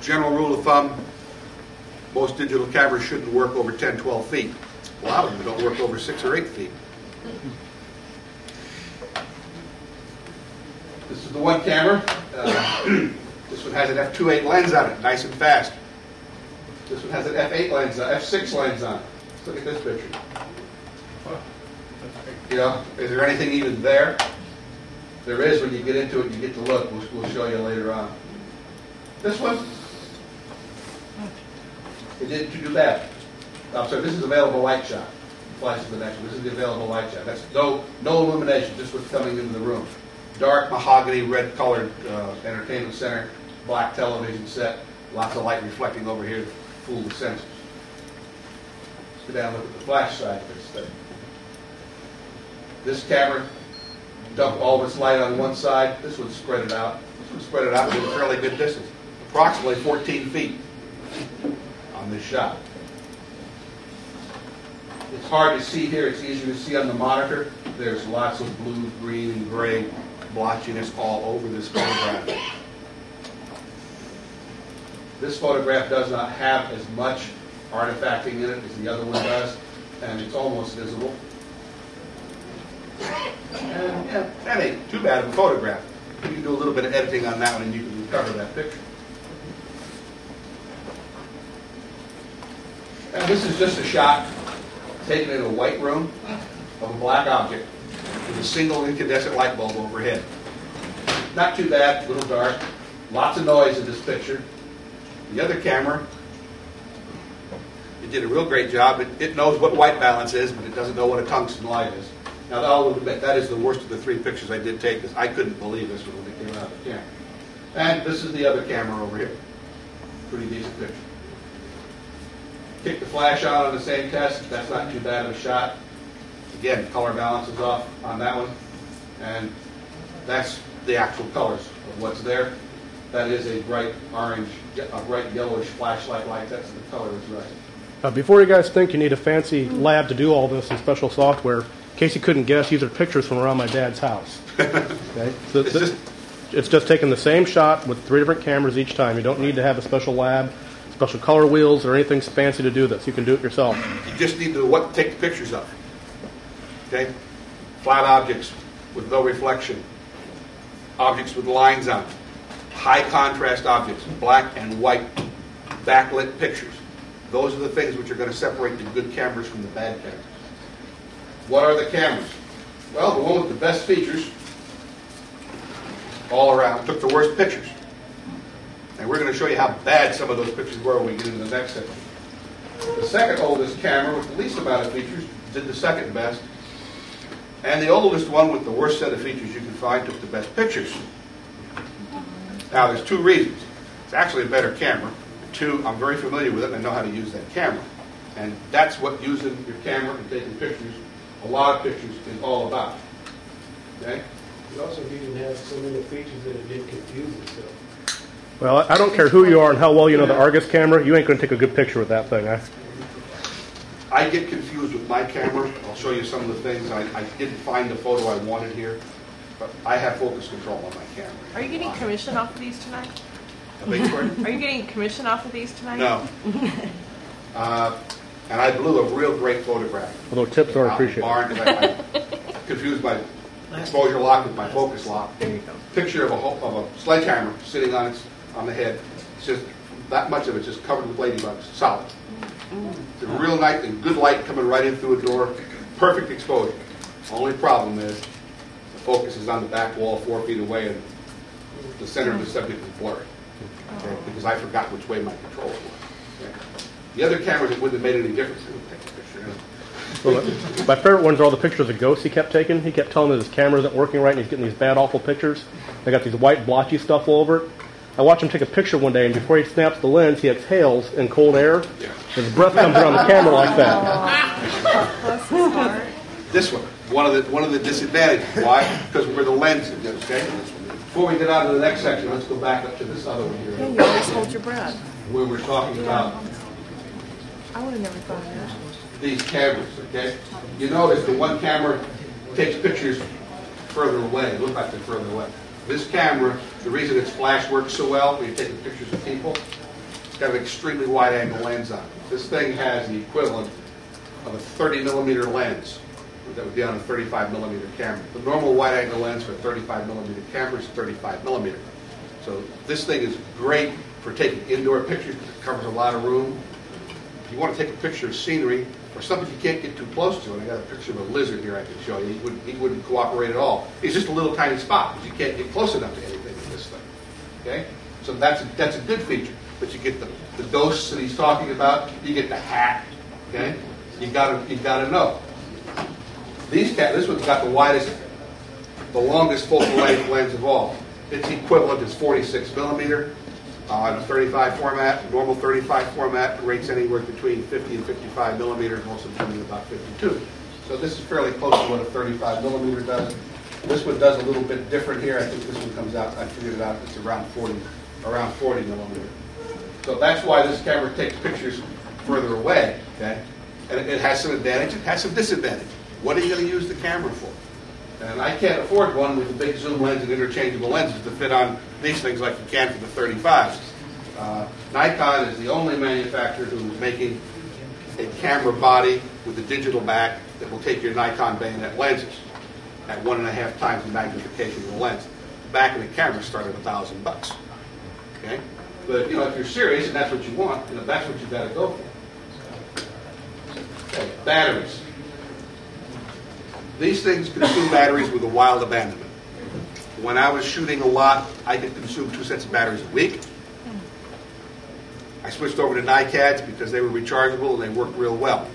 General rule of thumb, most digital cameras shouldn't work over 10, 12 feet. A lot of them don't work over 6 or 8 feet. This is the one camera. Uh, this one has an f2.8 lens on it, nice and fast. This one has an f8 lens, uh, f6 lens on it. Look at this picture. Know, is there anything even there? There is when you get into it, you get to look. We'll, we'll show you later on. This one, it didn't do that. I'm sorry, this is available light shot. Flash to the next one. This is the available light shot. That's no no illumination, just what's coming into the room. Dark mahogany, red colored uh, entertainment center, black television set, lots of light reflecting over here fool the sensors. Go down and look at the flash side of this thing. This camera dumped all of its light on one side. This one spread it out. This one spread it out to a fairly good distance, approximately 14 feet on this shot. It's hard to see here. It's easier to see on the monitor. There's lots of blue, green, and gray blotchiness all over this photograph. This photograph does not have as much artifacting in it as the other one does, and it's almost visible. And yeah, that ain't too bad of a photograph. You can do a little bit of editing on that one and you can recover that picture. This is just a shot taken in a white room of a black object with a single incandescent light bulb overhead. Not too bad, a little dark, lots of noise in this picture. The other camera, it did a real great job. It, it knows what white balance is, but it doesn't know what a tungsten light is. Now, I'll admit, that is the worst of the three pictures I did take, because I couldn't believe this when it came out of the camera. And this is the other camera over here. Pretty decent picture. Kick the flash on on the same test, that's not too bad of a shot. Again, color balance is off on that one, and that's the actual colors of what's there. That is a bright orange, a bright yellowish flashlight light, that's the color is right.
Uh, before you guys think you need a fancy lab to do all this and special software, in case you couldn't guess, these are pictures from around my dad's house. [laughs] Okay? So
It's just-
it's just taking the same shot with three different cameras each time. You don't need to have a special lab, special color wheels, or anything fancy to do this. You can do it yourself.
You just need to what take the pictures of. Okay? Flat objects with no reflection. Objects with lines on them. High contrast objects, black and white, backlit pictures. Those are the things which are going to separate the good cameras from the bad cameras. What are the cameras? Well, the one with the best features all around took the worst pictures. And we're going to show you how bad some of those pictures were when we get into the next section. The second oldest camera with the least amount of features did the second best. And the oldest one with the worst set of features you can find took the best pictures. Now, there's two reasons. It's actually a better camera. Two, I'm very familiar with it and I know how to use that camera. And that's what using your camera and taking pictures, a lot of pictures, is all about. Okay?
It also didn't have so many features that it didn't confuse itself.
Well, I I don't care who you are and how well you know the Argus camera, you ain't going to take a good picture with that thing. I,
I get confused with my camera. I'll show you some of the things. I, I didn't find the photo I wanted here, but I have focus control on my camera.
Are you getting commission off of these tonight?
I beg your pardon?
Are you getting commission off of these tonight?
No. [laughs] Uh, And I blew a real great photograph.
although tips are
out in the
appreciated.
barn, 'cause I [laughs] I confused my exposure lock with my focus lock.
There you go.
Picture of a, ho- of a sledgehammer sitting on its, on the head. It's just, that much of it's just covered with ladybugs, solid. It's a real nice and good light coming right in through a door, perfect exposure. Only problem is, the focus is on the back wall four feet away and the center of the subject is blurry. Okay, Because I forgot which way my controller was. Okay. The other cameras, it wouldn't have made any difference. It the picture.
Well, my favorite ones are all the pictures of ghosts he kept taking. He kept telling me his camera isn't working right and he's getting these bad, awful pictures. They got these white, blotchy stuff all over it. I watched him take a picture one day and before he snaps the lens, he exhales in cold air.
Yeah.
His breath comes around the camera like that. [laughs]
Bless.
This one, one of the, one of the disadvantages. Why? Because where the lens is, okay? Before we get on to the next section, let's go back up to this other one here,
you always hold your breath.
where we're talking about
I would have never thought of that.
these cameras, okay? You notice the one camera takes pictures further away, look like they're further away. This camera, the reason its flash works so well when you're taking pictures of people, it's got an extremely wide angle lens on it. This thing has the equivalent of a 30 millimeter lens that would be on a 35 millimeter camera. The normal wide angle lens for a 35 millimeter camera is 35 millimeter. So this thing is great for taking indoor pictures because it covers a lot of room. If you want to take a picture of scenery or something you can't get too close to, and I got a picture of a lizard here I can show you, he wouldn't, he wouldn't cooperate at all. It's just a little tiny spot, because you can't get close enough to anything with this thing. Okay? So that's a, that's a good feature. But you get the, the ghosts that he's talking about, you get the hat, okay? You gotta, you gotta know. These cat, this one's got the widest, the longest focal length lens of all. Its equivalent is 46 millimeter uh, on a 35 format. Normal 35 format rates anywhere between 50 and 55 millimeters, most of them about 52. So this is fairly close to what a 35 millimeter does. This one does a little bit different here. I think this one comes out, I figured it out, it's around 40, around 40 millimeter. So that's why this camera takes pictures further away, okay? And it- it has some advantage, it has some disadvantage. What are you going to use the camera for? And I can't afford one with a big zoom lens and interchangeable lenses to fit on these things like you can for the 35s. Uh, Nikon is the only manufacturer who's making a camera body with a digital back that will take your Nikon bayonet lenses at one and a half times the magnification of the lens. The back of the camera start at a thousand bucks. Okay? But you know, if you're serious and that's what you want, you know, that's what you've got to go for. Okay, batteries. These things consume batteries with a wild abandonment. When I was shooting a lot, I could consume two sets of batteries a week. I switched over to NiCads because they were rechargeable and they worked real well.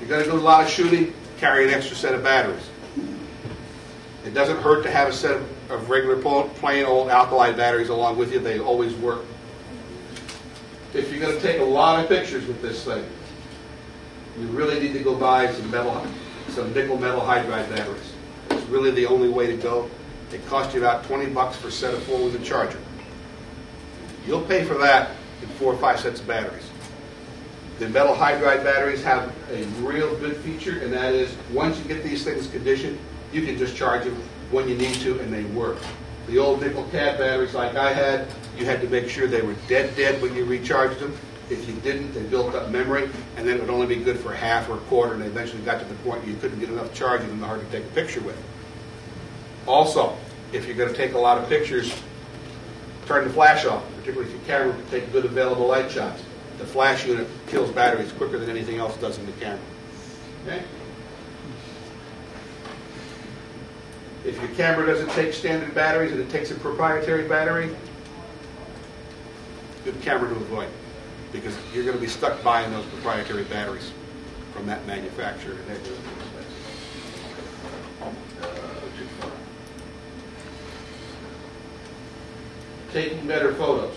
You're going to do a lot of shooting, carry an extra set of batteries. It doesn't hurt to have a set of, of regular plain old alkaline batteries along with you. They always work. If you're going to take a lot of pictures with this thing, you really need to go buy some metal, some nickel metal hydride batteries. It's really the only way to go. It costs you about 20 bucks per set of four with a charger. You'll pay for that in four or five sets of batteries. The metal hydride batteries have a real good feature, and that is, once you get these things conditioned, you can just charge them when you need to, and they work. The old nickel cad batteries like I had, you had to make sure they were dead, dead when you recharged them. If you didn't, they built up memory, and then it would only be good for half or a quarter, and they eventually got to the point where you couldn't get enough charge in them hard to take a picture with. Also, if you're going to take a lot of pictures, turn the flash off, particularly if your camera can take good available light shots. The flash unit kills batteries quicker than anything else does in the camera. Okay? If your camera doesn't take standard batteries and it takes a proprietary battery, good camera to avoid, because you're going to be stuck buying those proprietary batteries from that manufacturer. Uh. Taking better photos.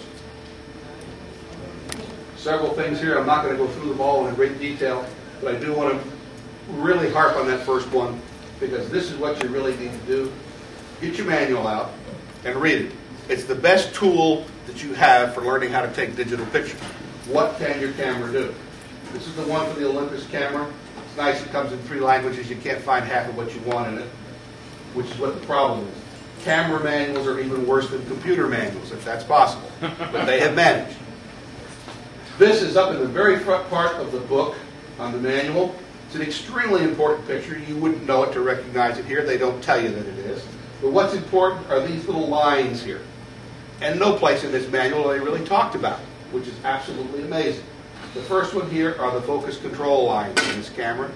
Several things here, I'm not going to go through them all in great detail, but I do want to really harp on that first one, because this is what you really need to do. Get your manual out and read it. It's the best tool that you have for learning how to take digital pictures. What can your camera do? This is the one for the Olympus camera. It's nice, it comes in three languages, you can't find half of what you want in it, which is what the problem is. Camera manuals are even worse than computer manuals, if that's possible, but they have managed. This is up in the very front part of the book on the manual. It's an extremely important picture. You wouldn't know it to recognize it here. They don't tell you that it is. But what's important are these little lines here. And no place in this manual are they really talked about, which is absolutely amazing. The first one here are the focus control lines in this camera.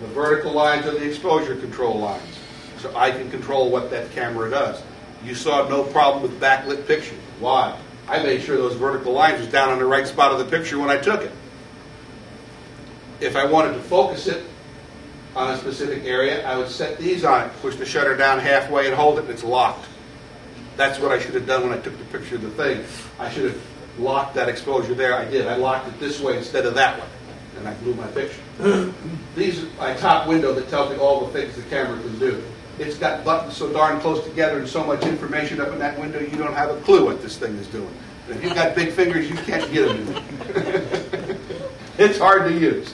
The vertical lines are the exposure control lines. So I can control what that camera does. You saw no problem with backlit pictures. Why? I made sure those vertical lines was down on the right spot of the picture when I took it. If I wanted to focus it on a specific area, I would set these on it, push the shutter down halfway and hold it, and it's locked. That's what I should have done when I took the picture of the thing. I should have locked that exposure there. I did. I locked it this way instead of that way, and I blew my picture. [clears throat] These are my top window that tells me all the things the camera can do. It's got buttons so darn close together and so much information up in that window, you don't have a clue what this thing is doing. And if you've got big fingers, you can't get them. [laughs] It's hard to use.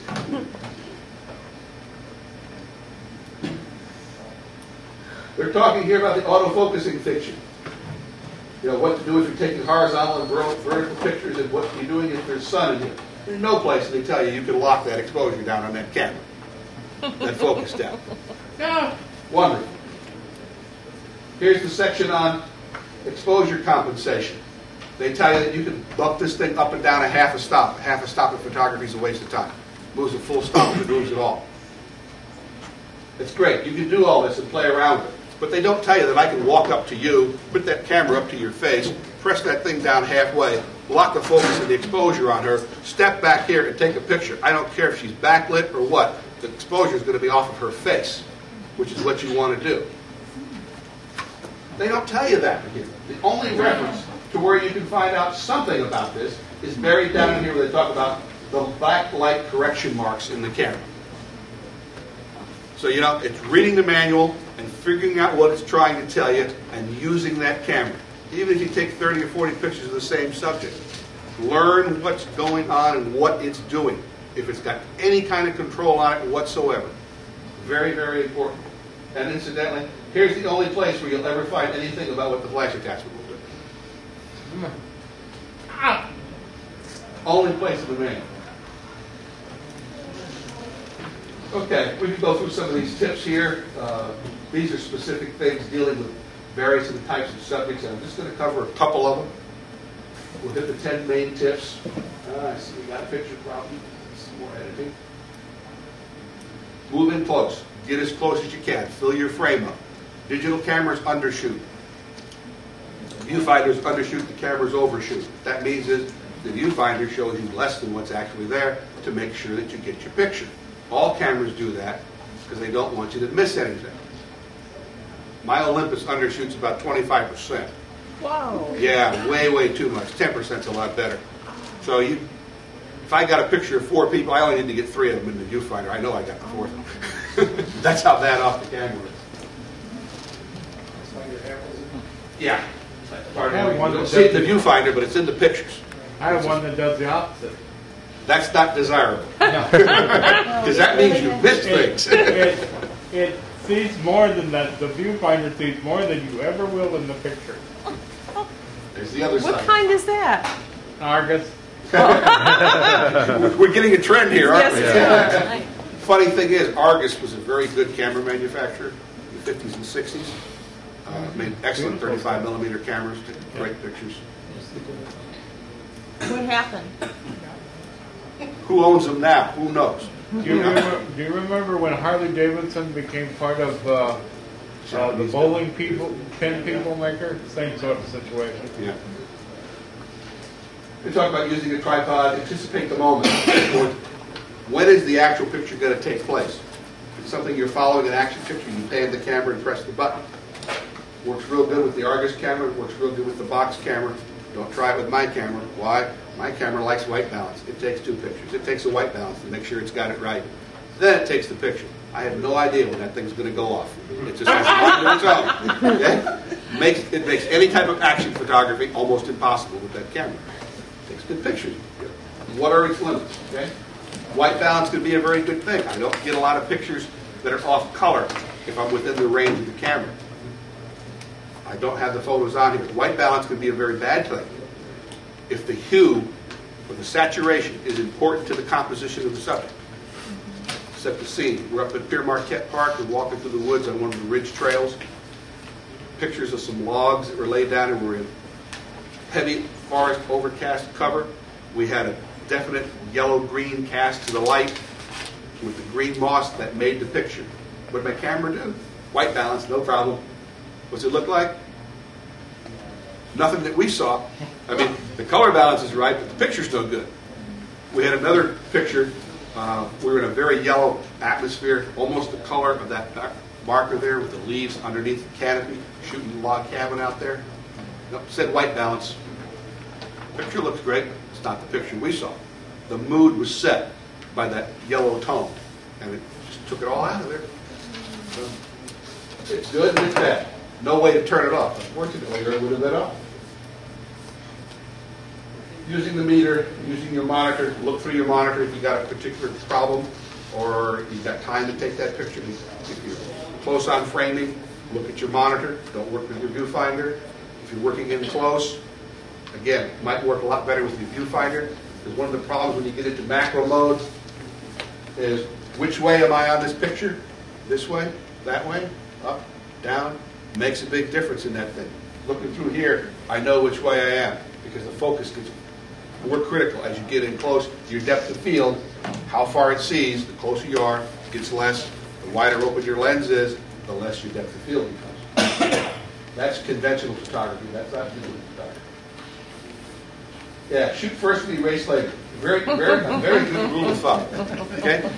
They're talking here about the autofocusing fiction. You know, what to do if you're taking horizontal and vertical pictures and what you're doing if there's sun in here. There's no place they tell you you can lock that exposure down on that camera. That focus down. Yeah, wonderful. Here's the section on exposure compensation. They tell you that you can bump this thing up and down a half a stop. Half a stop in photography is a waste of time. Moves a full stop, [coughs] it moves it all. It's great. You can do all this and play around with it. But they don't tell you that I can walk up to you, put that camera up to your face, press that thing down halfway, lock the focus and the exposure on her, step back here and take a picture. I don't care if she's backlit or what. The exposure is going to be off of her face, which is what you want to do. They don't tell you that. The only reference to where you can find out something about this is buried down in here where they talk about the backlight correction marks in the camera. So, you know, it's reading the manual and figuring out what it's trying to tell you and using that camera. Even if you take 30 or 40 pictures of the same subject, learn what's going on and what it's doing. If it's got any kind of control on it whatsoever. Very, very important. And incidentally, here's the only place where you'll ever find anything about what the flash attachment will do. Only place in the manual. Okay, we can go through some of these tips here. Uh, These are specific things dealing with various different types of subjects. I'm just going to cover a couple of them. We'll hit the 10 main tips. Ah, I see we got a picture problem. Some more editing. Move in close. Get as close as you can. Fill your frame up. Digital cameras undershoot. Viewfinder's undershoot, the camera's overshoot. What that means is the viewfinder shows you less than what's actually there to make sure that you get your picture. All cameras do that because they don't want you to miss anything. My Olympus undershoots about 25%.
Wow.
Yeah, way, way too much. 10% is a lot better. So you, if I got a picture of four people, I only need to get three of them in the viewfinder. I know I got the fourth one. [laughs] That's how bad off the camera is. Yeah. Pardon
I have one that
see it the viewfinder, but it's in the pictures.
I have one that does the opposite.
That's not desirable. [laughs] Because [laughs] that means you miss things.
It, [laughs] it sees more than that, the viewfinder sees more than you ever will in the picture.
There's the other
What
side.
kind is that?
Argus,
We're- We're getting a trend here, aren't
Yes,
we?
it is.
Funny thing is, Argus was a very good camera manufacturer in the 50s and 60s. Uh, made excellent 35 millimeter cameras, took great pictures.
What happened?
Who owns them now? Who knows?
do you remember, do you remember when Harley Davidson became part of, uh, uh, the bowling people, pin people maker? Same sort of situation.
Yeah. We talk about using a tripod, anticipate the moment. When is the actual picture going to take place? If it's something you're following an action picture, you pan the camera and press the button. Works real good with the Argus camera, works real good with the box camera. Don't try it with my camera. Why? My camera likes white balance. It takes two pictures. It takes a white balance to make sure it's got it right. Then it takes the picture. I have no idea when that thing's going to go off. It just has to. Okay? Makes, it makes any type of action photography almost impossible with that camera. It Takes good pictures. What are its limits? Okay? White balance could be a very good thing. I don't get a lot of pictures that are off color if I'm within the range of the camera. I don't have the photos on here. White balance can be a very bad thing. If the hue or the saturation is important to the composition of the subject. Set the scene. We're up at Pere Marquette Park. We're walking through the woods on one of the ridge trails. Pictures of some logs that were laid down and were in heavy forest overcast cover. We had a definite yellow-green cast to the light with the green moss that made the picture. What did my camera do? White balance, no problem. What's it look like? Nothing that we saw. I mean, the color balance is right, but the picture's no good. We had another picture. Uh, we were in a very yellow atmosphere, almost the color of that marker there with the leaves underneath the canopy, shooting the log cabin out there. Said white balance. Picture looks great. It's not the picture we saw. The mood was set by that yellow tone, and it just took it all out of there. So, it's good and it's bad. No way to turn it off. Unfortunately, or it would have been off. Using the meter, using your monitor, look through your monitor if you got a particular problem or you've got time to take that picture. If you're close on framing, look at your monitor. Don't work with your viewfinder. If you're working in close, again, might work a lot better with your viewfinder. Because one of the problems when you get into macro mode is which way am I on this picture? This way? That way? Up? Down? Makes a big difference in that thing. Looking through here, I know which way I am because the focus gets more critical as you get in close. Your depth of field, how far it sees, the closer you are, gets less. The wider open your lens is, the less your depth of field becomes. [coughs] That's conventional photography. That's not digital photography. Yeah, shoot first and erase later. Very, very, very good rule of thumb. Okay?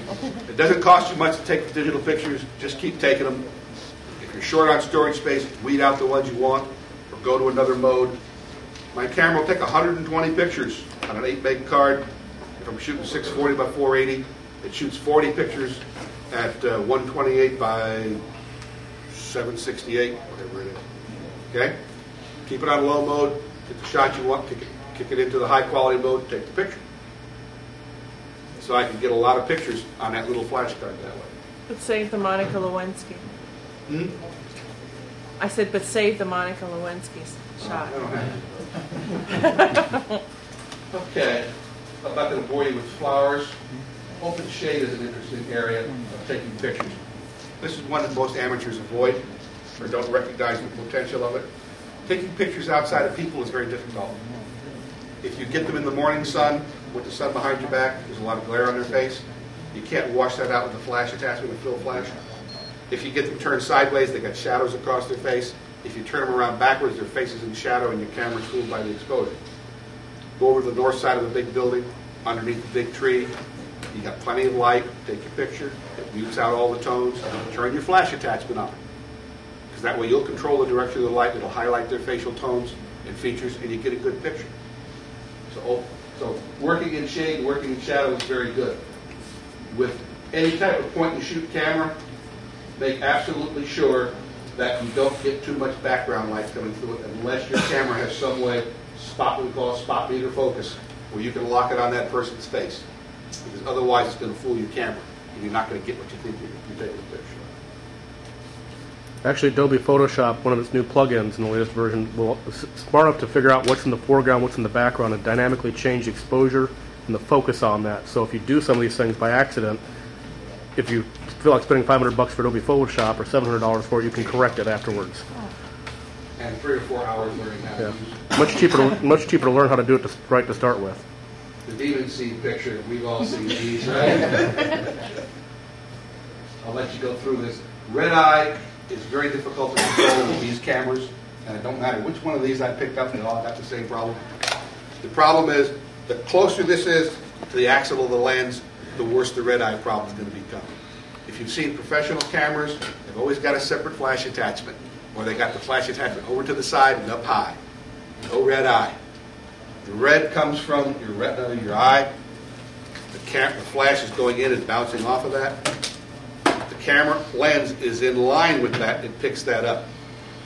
It doesn't cost you much to take digital pictures. Just keep taking them. If you're short on storage space, weed out the ones you want, or go to another mode. My camera will take 120 pictures on an 8 meg card. If I'm shooting 640 by 480, it shoots 40 pictures at uh, 128 by 768, whatever it is. Okay? Keep it on low mode, get the shot you want, kick it, kick it into the high quality mode, take the picture. So I can get a lot of pictures on that little flash card that way.
But save the Monica Lewinsky.
Hmm?
I said, but save the Monica Lewinsky shot.
Okay, I'm not going to bore you with flowers. Open shade is an interesting area of taking pictures. This is one that most amateurs avoid or don't recognize the potential of it. Taking pictures outside of people is very difficult. If you get them in the morning sun, with the sun behind your back, there's a lot of glare on their face. You can't wash that out with a flash attachment, a fill flash. If you get them turned sideways, they got shadows across their face. If you turn them around backwards, their faces in shadow and your camera's fooled by the exposure. Go over to the north side of the big building, underneath the big tree. You got plenty of light, take your picture, it mutes out all the tones, turn your flash attachment on. Because that way you'll control the direction of the light, it'll highlight their facial tones and features, and you get a good picture. So, oh, so working in shade, working in shadow is very good. With any type of point and shoot camera, make absolutely sure that you don't get too much background light coming through it unless your camera has some way, spot, what we call spot meter focus, where you can lock it on that person's face. Because otherwise it's going to fool your camera, and you're not going to get what you think you're, you're taking a picture of.
Actually, Adobe Photoshop, one of its new plugins in the latest version, will smart enough to figure out what's in the foreground, what's in the background, and dynamically change exposure and the focus on that. So if you do some of these things by accident, if you feel like spending 500 bucks for Adobe Photoshop or $700 for it, you can correct it afterwards.
And three or four hours learning how to
Yeah.
use it.
Much cheaper, to, much cheaper to learn how to do it to, right to start with.
the demon seed picture, we've all seen [laughs] these, right? I'll let you go through this. Red eye is very difficult to control with these cameras, and it don't matter which one of these I picked up, they all got the same problem. The problem is, the closer this is to the axle of the lens, the worse the red eye problem is going to become. If you've seen professional cameras, they've always got a separate flash attachment, or they got the flash attachment over to the side and up high. No red eye. The red comes from your retina your eye. The cam, the flash is going in and bouncing off of that. The camera lens is in line with that, it picks that up.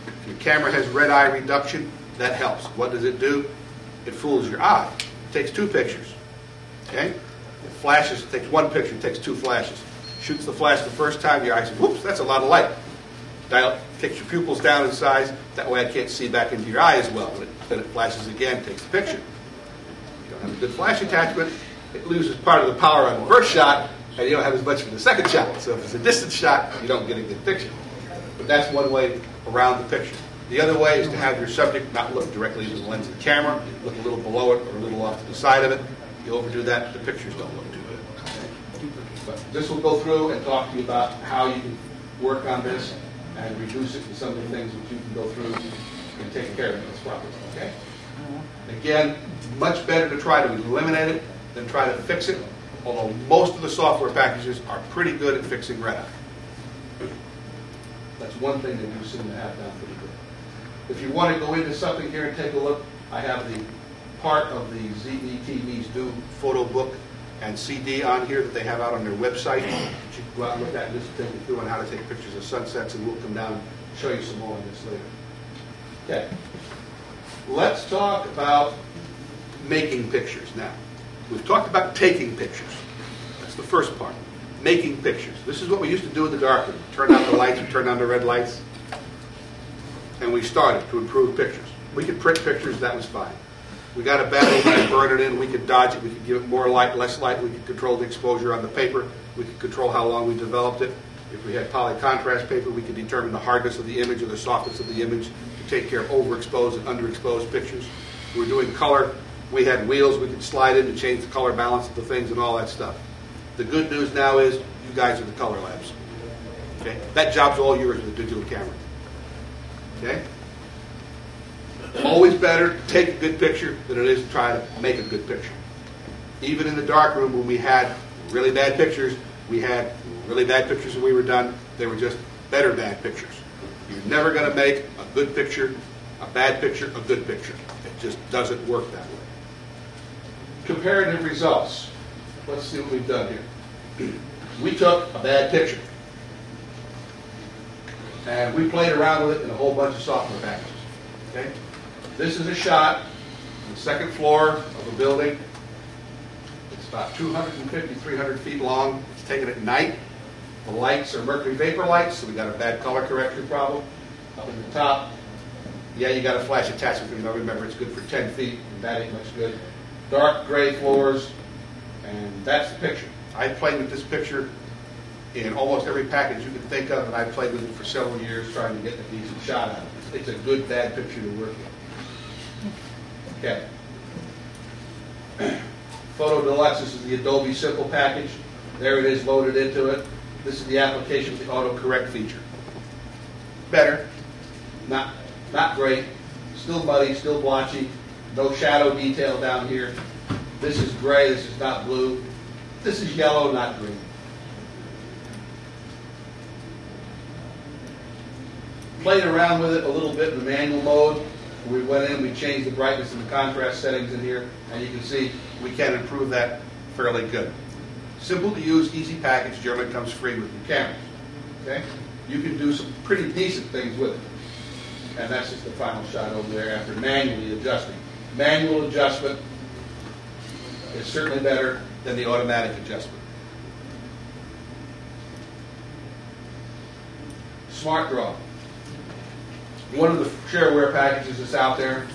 If your camera has red eye reduction, that helps. What does it do? It fools your eye. It takes two pictures. Okay? Flashes, it takes one picture, it takes two flashes. Shoots the flash the first time, your eye says, whoops, that's a lot of light. Dial, takes your pupils down in size, that way I can't see back into your eye as well. It, then it flashes again, takes the picture. You don't have a good flash attachment, it loses part of the power on the first shot, and you don't have as much for the second shot. So if it's a distance shot, you don't get a good picture. But that's one way around the picture. The other way is to have your subject not look directly into the lens of the camera, look a little below it or a little off to the side of it. You overdo that, the pictures don't look. But this will go through and talk to you about how you can work on this and reduce it to some of the things that you can go through and take care of this properly, okay? Uh-huh. Again, much better to try to eliminate it than try to fix it, although most of the software packages are pretty good at fixing red eye. That's one thing they do seem to have down pretty good. If you want to go into something here and take a look, I have the part of the ZETV's Do photo book and CD on here that they have out on their website. You can go out and look at take you through on how to take pictures of sunsets, and we'll come down and show you some more on this later. Okay. Let's talk about making pictures now. We've talked about taking pictures. That's the first part. Making pictures. This is what we used to do in the darkroom. Turn out the lights, turn on the red lights. And we started to improve pictures. We could print pictures, that was fine. We got a battle, we could burn it in, we could dodge it, we could give it more light, less light, we could control the exposure on the paper, we could control how long we developed it. If we had polycontrast paper, we could determine the hardness of the image or the softness of the image to take care of overexposed and underexposed pictures. We were doing color, we had wheels, we could slide in to change the color balance of the things and all that stuff. The good news now is you guys are the color labs. Okay? That job's all yours with a digital camera. Okay? Always better to take a good picture than it is to try to make a good picture. Even in the dark room when we had really bad pictures, we had really bad pictures when we were done. They were just better bad pictures. You're never going to make a good picture, a bad picture, a good picture. It just doesn't work that way. Comparative results. Let's see what we've done here. We took a bad picture and we played around with it in a whole bunch of software packages. Okay? This is a shot on the second floor of a building. It's about 250, 300 feet long. It's taken at night. The lights are mercury vapor lights, so we got a bad color correction problem. Up at the top, yeah, you got a flash attachment, remember it's good for 10 feet, and that ain't much good. Dark gray floors, and that's the picture. I played with this picture in almost every package you can think of, and I played with it for several years trying to get a decent shot out of it. It's a good, bad picture to work with. Okay. Photo Deluxe, this is the Adobe Simple package. There it is loaded into it. This is the application with the autocorrect feature. Better, not not great, still muddy, still blotchy, no shadow detail down here. This is gray, this is not blue. This is yellow, not green. Played around with it a little bit in the manual mode. We went in, we changed the brightness and the contrast settings in here, and you can see we can improve that fairly good. Simple to use, easy package, generally comes free with your cameras. Okay? You can do some pretty decent things with it. And that's just the final shot over there after manually adjusting. Manual adjustment is certainly better than the automatic adjustment. Smart Draw. One of the shareware packages that's out there.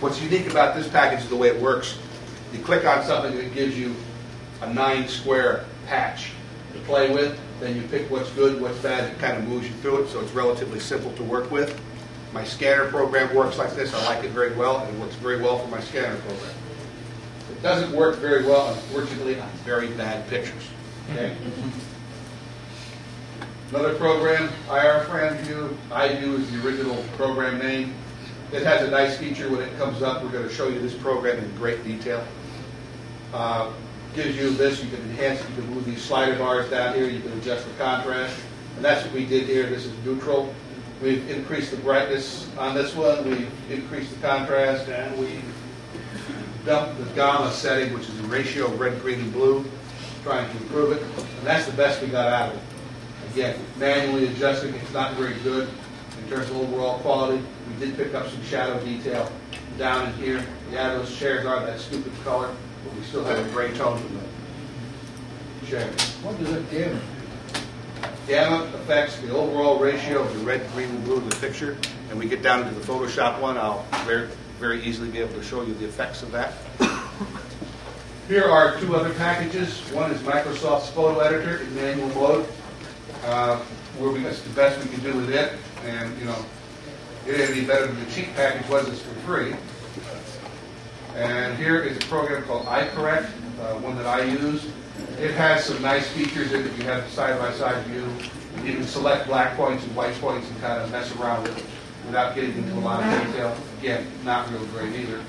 What's unique about this package is the way it works. You click on something it gives you a nine square patch to play with. Then you pick what's good, what's bad, it kind of moves you through it, so it's relatively simple to work with. My scanner program works like this. I like it very well, and it works very well for my scanner program. It doesn't work very well, unfortunately, on very bad pictures. Okay? [laughs] Another program, IrfanView, iView is the original program name. It has a nice feature when it comes up. We're going to show you this program in great detail. Uh, gives you this, you can enhance it, you can move these slider bars down here, you can adjust the contrast. And that's what we did here. This is neutral. We've increased the brightness on this one, we've increased the contrast, and we've dumped the gamma setting, which is the ratio of red, green, and blue, trying to improve it. And that's the best we got out of it. Again, manually adjusting, it's not very good in terms of overall quality. We did pick up some shadow detail down in here. Yeah, those chairs are that stupid color, but we still have a gray tone to them. Chair.
What does that gamma?
Gamma affects the overall ratio of the red, green, and blue of the picture. And we get down to the Photoshop one, I'll very, very easily be able to show you the effects of that. Here are two other packages. One is Microsoft's Photo Editor in manual mode. Uh, where we, that's the best we can do with it. And, you know, it ain't any better than the cheap package was, it's for free. And here is a program called iCorrect, uh, one that I use. It has some nice features in it. You have side-by-side view. You can select black points and white points and kind of mess around with it without getting into a lot of detail. Again, not real great either.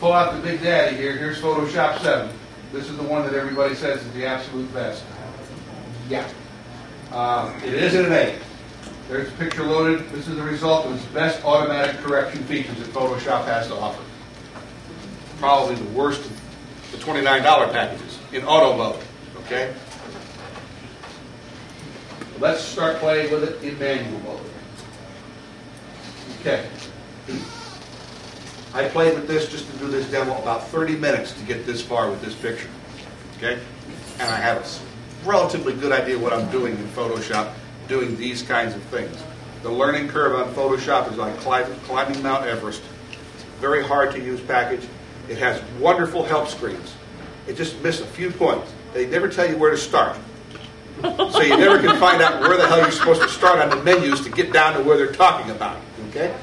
Pull out the big daddy here. Here's Photoshop 7. This is the one that everybody says is the absolute best. Yeah. Uh, it is an 8. There's a picture loaded. This is the result of its best automatic correction features that Photoshop has to offer. Probably the worst of the $29 packages in auto mode. Okay? Let's start playing with it in manual mode. Okay. I played with this just to do this demo about 30 minutes to get this far with this picture. Okay? And I have a s- relatively good idea what I'm doing in Photoshop, doing these kinds of things. The learning curve on Photoshop is like climbing, Mount Everest. Very hard to use package. It has wonderful help screens. It just missed a few points. They never tell you where to start. So you never can find out where the hell you're supposed to start on the menus to get down to where they're talking about. Okay?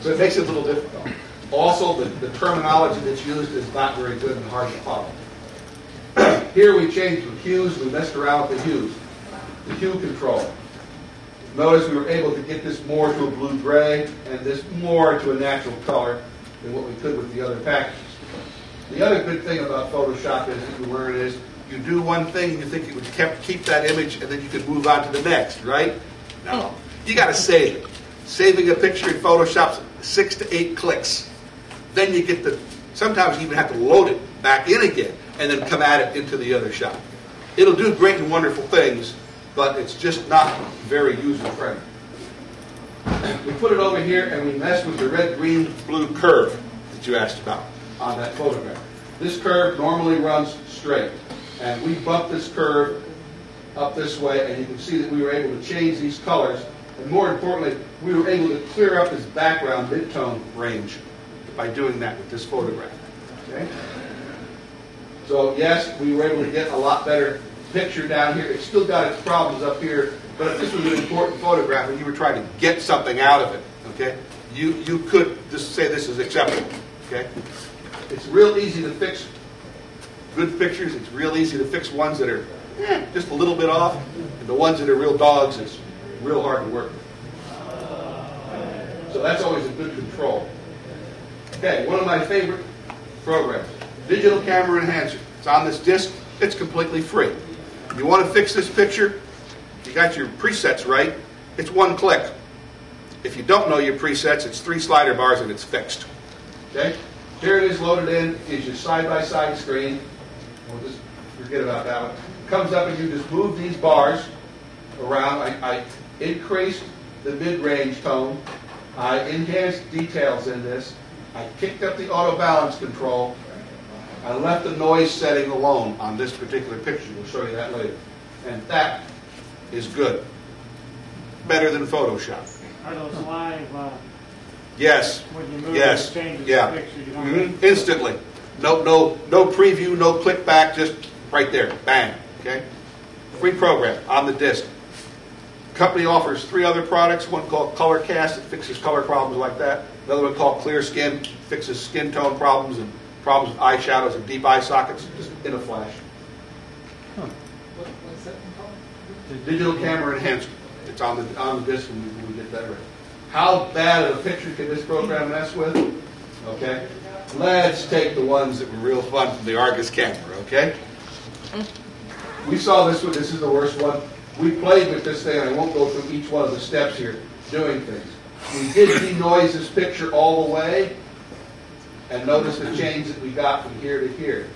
So it makes it a little difficult. Also, the, the terminology that's used is not very good and hard to follow. Here we changed the hues, we messed around with the hues. The hue control. Notice we were able to get this more to a blue-gray and this more to a natural color than what we could with the other packages. The other good thing about Photoshop is, if you learn is, you do one thing and you think it would kept, keep that image and then you could move on to the next, right? No. You got to save it. Saving a picture in Photoshop's six to eight clicks. Then you get the, sometimes you even have to load it back in again and then come at it into the other shot. It'll do great and wonderful things, but it's just not very user-friendly. We put it over here and we mess with the red, green, blue curve that you asked about on that photograph. This curve normally runs straight, and we bumped this curve up this way, and you can see that we were able to change these colors, and more importantly, we were able to clear up this background mid-tone range by doing that with this photograph. Okay? So yes, we were able to get a lot better picture down here. It's still got its problems up here, but if this was an important photograph and you were trying to get something out of it, okay, you, you could just say this is acceptable, okay? It's real easy to fix good pictures. It's real easy to fix ones that are eh, just a little bit off, and the ones that are real dogs, it's real hard to work with. So that's always a good control. Okay, one of my favorite programs, Digital Camera Enhancer. It's on this disc. It's completely free. You want to fix this picture? You got your presets right. It's one click. If you don't know your presets, it's three slider bars and it's fixed. Okay? Here it is loaded in, is your side-by-side screen. We'll just forget about that one. Comes up and you just move these bars around. I, I increased the mid-range tone. I enhanced details in this. I kicked up the auto balance control. I left the noise setting alone on this particular picture. We'll show you that later. And that is good. Better than Photoshop.
Are those live, uh,
Yes.
when you move
Yes.
it, changes
Yeah.
the picture? You don't
Mhm. Instantly. No, no, no preview, no click back, just right there, bang, okay? Free program on the disc. Company offers three other products, one called Color Cast that fixes color problems like that. Another one called Clear Skin, fixes skin tone problems and problems with eye shadows and deep eye sockets, just in a flash. The digital camera enhancer. It's on the, on the disc and we- we get that ready. How bad of a picture can this program mess with? Okay? Let's take the ones that were real fun from the Argus camera, okay? We saw this one, this is the worst one. We played with this thing, and I won't go through each one of the steps here, doing things. We did denoise this picture all the way, and notice the change that we got from here to here.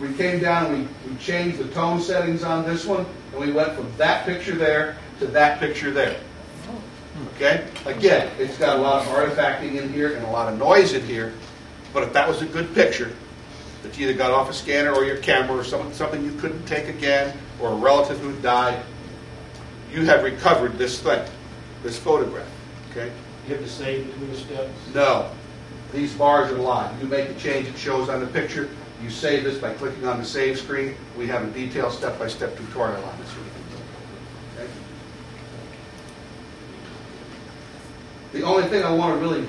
We came down, and we, we changed the tone settings on this one, and we went from that picture there to that picture there. Okay? Again, it's got a lot of artifacting in here and a lot of noise in here, but if that was a good picture, that you either got off a scanner or your camera or something, something you couldn't take again, or a relative who died, you have recovered this thing, this photograph. Okay?
You have to save between the steps.
No. These bars are live. You make the change it shows on the picture. You save this by clicking on the save screen. We have a detailed step-by-step tutorial on this. Okay? The only thing I want to really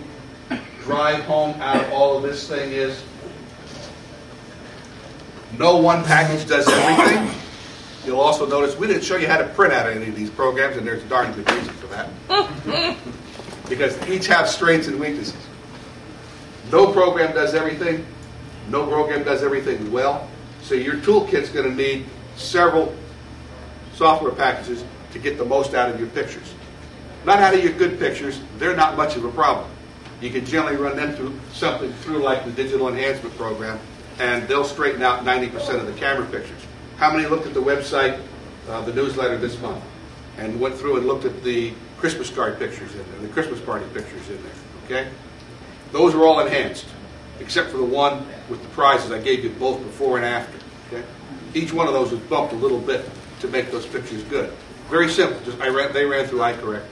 drive home out of all of this thing is no one package does everything. You'll also notice we didn't show you how to print out any of these programs, and there's a darn good reason for that. [laughs] because each have strengths and weaknesses. No program does everything. No program does everything well. So your toolkit's going to need several software packages to get the most out of your pictures. Not out of your good pictures. They're not much of a problem. You can generally run them through something through like the digital enhancement program, and they'll straighten out 90% of the camera pictures. How many looked at the website, uh, the newsletter this month, and went through and looked at the Christmas card pictures in there, the Christmas party pictures in there? Okay? Those are all enhanced, except for the one with the prizes I gave you both before and after. Okay? Each one of those was bumped a little bit to make those pictures good. Very simple. Just I ran, they ran through iCorrect,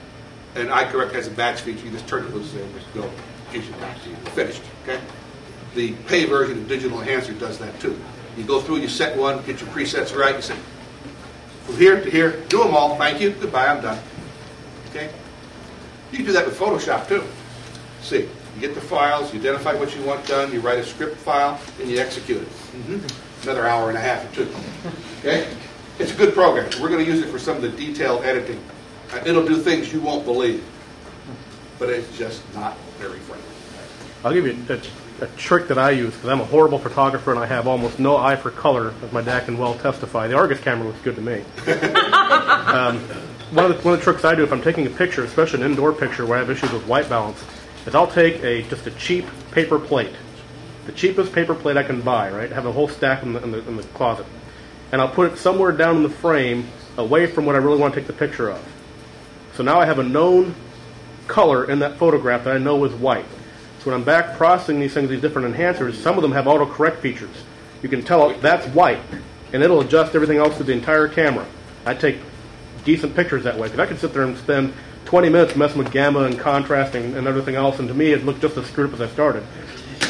and iCorrect has a batch feature. You just turn it loose and just go, gives you. Finished. Okay? The pay version of Digital Enhancer does that too. You go through, you set one, get your presets right, you say, from here to here, do them all. Thank you. Goodbye. I'm done. Okay? You can do that with Photoshop too. See, you get the files, you identify what you want done, you write a script file, and you execute it. Another hour and a half or two. Okay? It's a good program. We're going to use it for some of the detailed editing. Uh, It'll do things you won't believe, but it's just not very friendly.
I'll give you a, a trick that I use because I'm a horrible photographer and I have almost no eye for color, as my dad can well testify. The Argus camera looks good to me. [laughs] um, one, of the, one of the tricks I do if I'm taking a picture, especially an indoor picture where I have issues with white balance, is I'll take a just a cheap paper plate, the cheapest paper plate I can buy, right? have a whole stack in the, in the, in the closet, and I'll put it somewhere down in the frame, away from what I really want to take the picture of. So now I have a known color in that photograph that I know is white. So when I'm back processing these things, these different enhancers, some of them have autocorrect features. You can tell that's white, and it'll adjust everything else to the entire camera. I take decent pictures that way because I can sit there and spend 20 minutes messing with gamma and contrasting and everything else, and to me it looked just as screwed up as I started.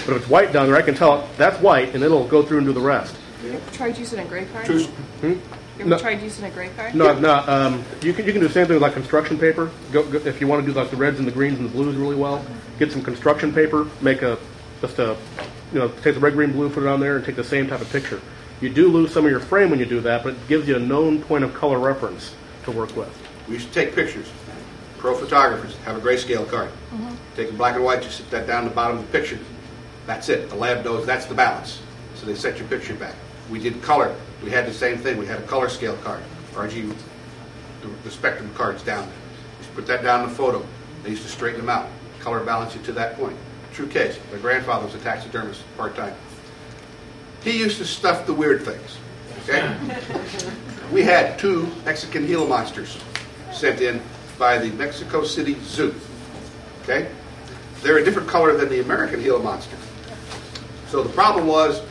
But if it's white down there, I can tell it that's white, and it'll go through and do the rest.
You ever tried using a gray card?
Choose-
You ever
No.
tried using a gray card?
No, I've not. Um, you can you can do the same thing with like construction paper. Go, go, if you want to do like the reds and the greens and the blues really well, get some construction paper. Make a just a you know take the red, green, blue, put it on there, and take the same type of picture. You do lose some of your frame when you do that, but it gives you a known point of color reference to work with.
We used to take pictures. Pro photographers have a grayscale card. Mm-hmm. Take a black and white, you sit that down the bottom of the picture. That's it. The lab knows that's the balance. So they set your picture back. We did color. We had the same thing. We had a color scale card, RG, the, the spectrum cards down there. Just put that down in the photo. They used to straighten them out, color balance you to that point. True case. My grandfather was a taxidermist, part-time. He used to stuff the weird things. Okay? [laughs] we had two Mexican Gila monsters sent in by the Mexico City Zoo. Okay? They're a different color than the American Gila monster. So the problem was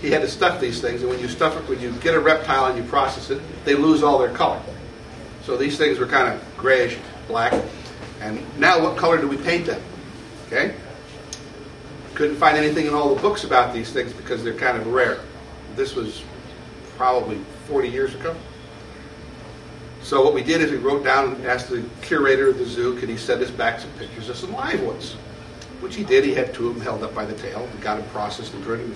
he had to stuff these things, and when you stuff it, when you get a reptile and you process it, they lose all their color. So these things were kind of grayish, black. And now what color do we paint them? Okay? Couldn't find anything in all the books about these things because they're kind of rare. This was probably 40 years ago. So what we did is we wrote down and asked the curator of the zoo, could he send us back some pictures of some live ones? Which he did. He had two of them held up by the tail. We got them processed and printed.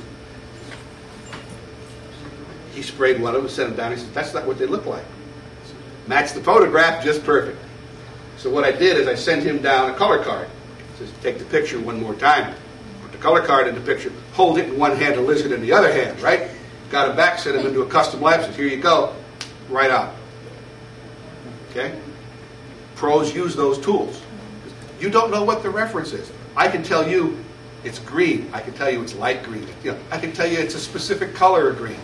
He sprayed one of them sent them down. He said, that's not what they look like. Matched the photograph just perfect. So what I did is I sent him down a color card. Says, take the picture one more time. Put the color card in the picture. Hold it in one hand, a lizard in the other hand, right? Got him back, sent him into a custom lab. Says, here you go. Right on. Okay? Pros use those tools. You don't know what the reference is. I can tell you it's green. I can tell you it's light green. You know, I can tell you it's a specific color of green.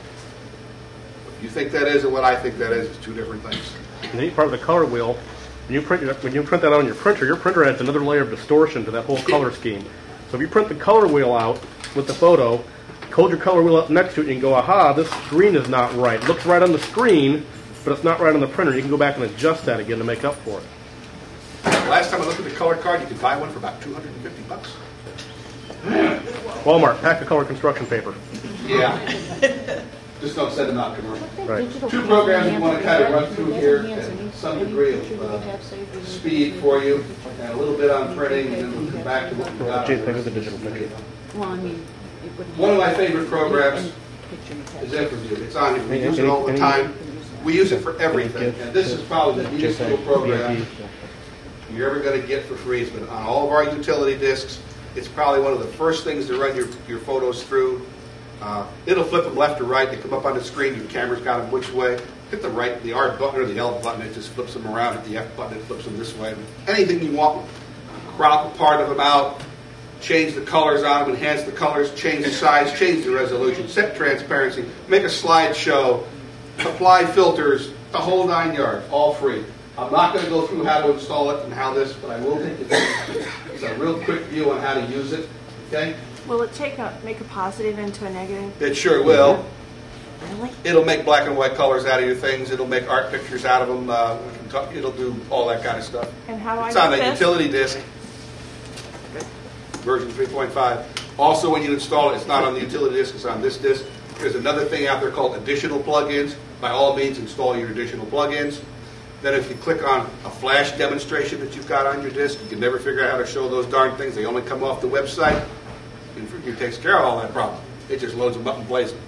What you think that is and what I think that is is two different things.
The neat part of the color wheel, when you print when you print that out on your printer, your printer adds another layer of distortion to that whole color scheme. So if you print the color wheel out with the photo, hold your color wheel up next to it, and you can go, aha, this green is not right. It looks right on the screen, but it's not right on the printer. You can go back and adjust that again to make up for it.
Last time I looked at the color card, you could buy one for about 250 bucks.
Walmart, pack of color construction paper.
Yeah. Just don't send them out commercial.
Right.
Two programs we want to kind of run through here at some degree of uh, speed for you, and a little bit on printing, and then we'll come back to what we got.
JPEG with the digital picture.
Well, I mean, it.
One of my favorite programs
Picture and text.
is IrfanView. It's on here. We use it all the time. We use it for everything, and this is probably the little program you're ever going to get for free. It's been on all of our utility disks. It's probably one of the first things to run your, your photos through. Uh, it'll flip them left or right. They come up on the screen. Your camera's got them which way. Hit the right, the R button or the L button. It just flips them around. Hit the F button. It flips them this way. Anything you want. Crop a part of them out. Change the colors on them. Enhance the colors. Change the size. Change the resolution. Set transparency. Make a slideshow. Apply filters. The whole nine yards. All free. I'm not going to go through how to install it and how this, but I will take it's a real quick view on how to use it. Okay?
Will it take a make a positive into a negative?
It sure will.
Really?
It'll make black and white colors out of your things. It'll make art pictures out of them. Uh, talk, it'll do all that kind of stuff.
And how do
It's
I
on
get
a
this?
utility disk, version 3.5. Also, when you install it, it's not on the utility disk, it's on this disk. There's another thing out there called additional plugins. By all means, install your additional plugins. Then if you click on a flash demonstration that you've got on your disk, you can never figure out how to show those darn things. They only come off the website. It takes care of all that problem. It just loads them up and plays them.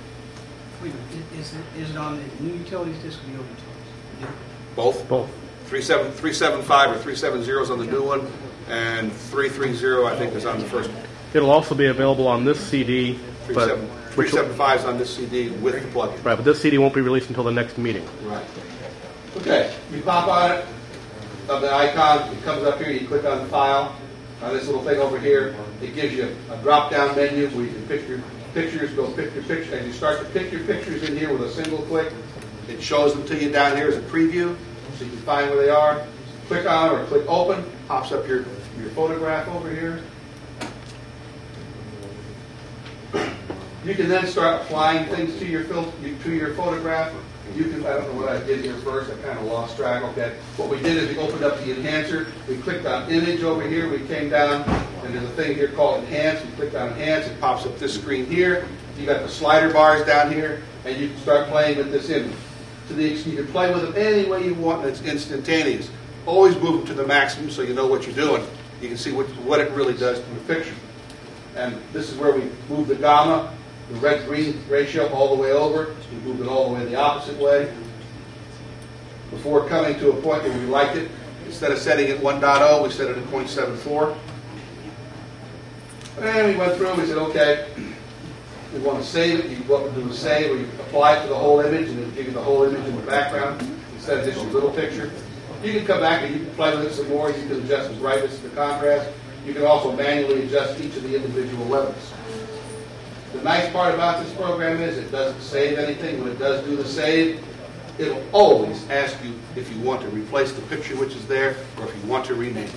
Wait a minute, is it, is it on the new utilities disc or the old utilities?
Both.
Both.
37 375 or 370 is on the new one, and 330 I think is on the first one.
It'll also be available on this CD, but
37
which,
375 is on this CD with the plugin.
right, but this CD won't be released until the next meeting.
Right. Okay, you pop on it, of the icon, it comes up here, you click on the file, on this little thing over here, it gives you a drop-down menu where you can pick your pictures, go pick your picture, and you start to pick your pictures in here with a single click. It shows them to you down here as a preview, so you can find where they are. Click on or click open, pops up your, your photograph over here. You can then start applying things to your to your photograph. You can, I don't know what I did here first, I kind of lost track, okay. What we did is we opened up the enhancer, we clicked on image over here, we came down, and there's a thing here called enhance, we clicked on enhance, it pops up this screen here. You got the slider bars down here, and you can start playing with this image. To the, you can play with them any way you want, and it's instantaneous. Always move them to the maximum so you know what you're doing. You can see what, what it really does to the picture. And this is where we move the gamma, the red-green ratio all the way over. We moved it all the way the opposite way. Before coming to a point where we liked it, Instead of setting it 1.0, we set it at 0.74. And we went through, and we said, okay, we want to save it, you we do is save, or you apply it to the whole image, and give you the whole image in the background, instead of just your little picture. You can come back and you can play with it some more, you can adjust the brightness, the contrast. You can also manually adjust each of the individual levels. The nice part about this program is it doesn't save anything. When it does do the save, it'll always ask you if you want to replace the picture which is there or if you want to rename it.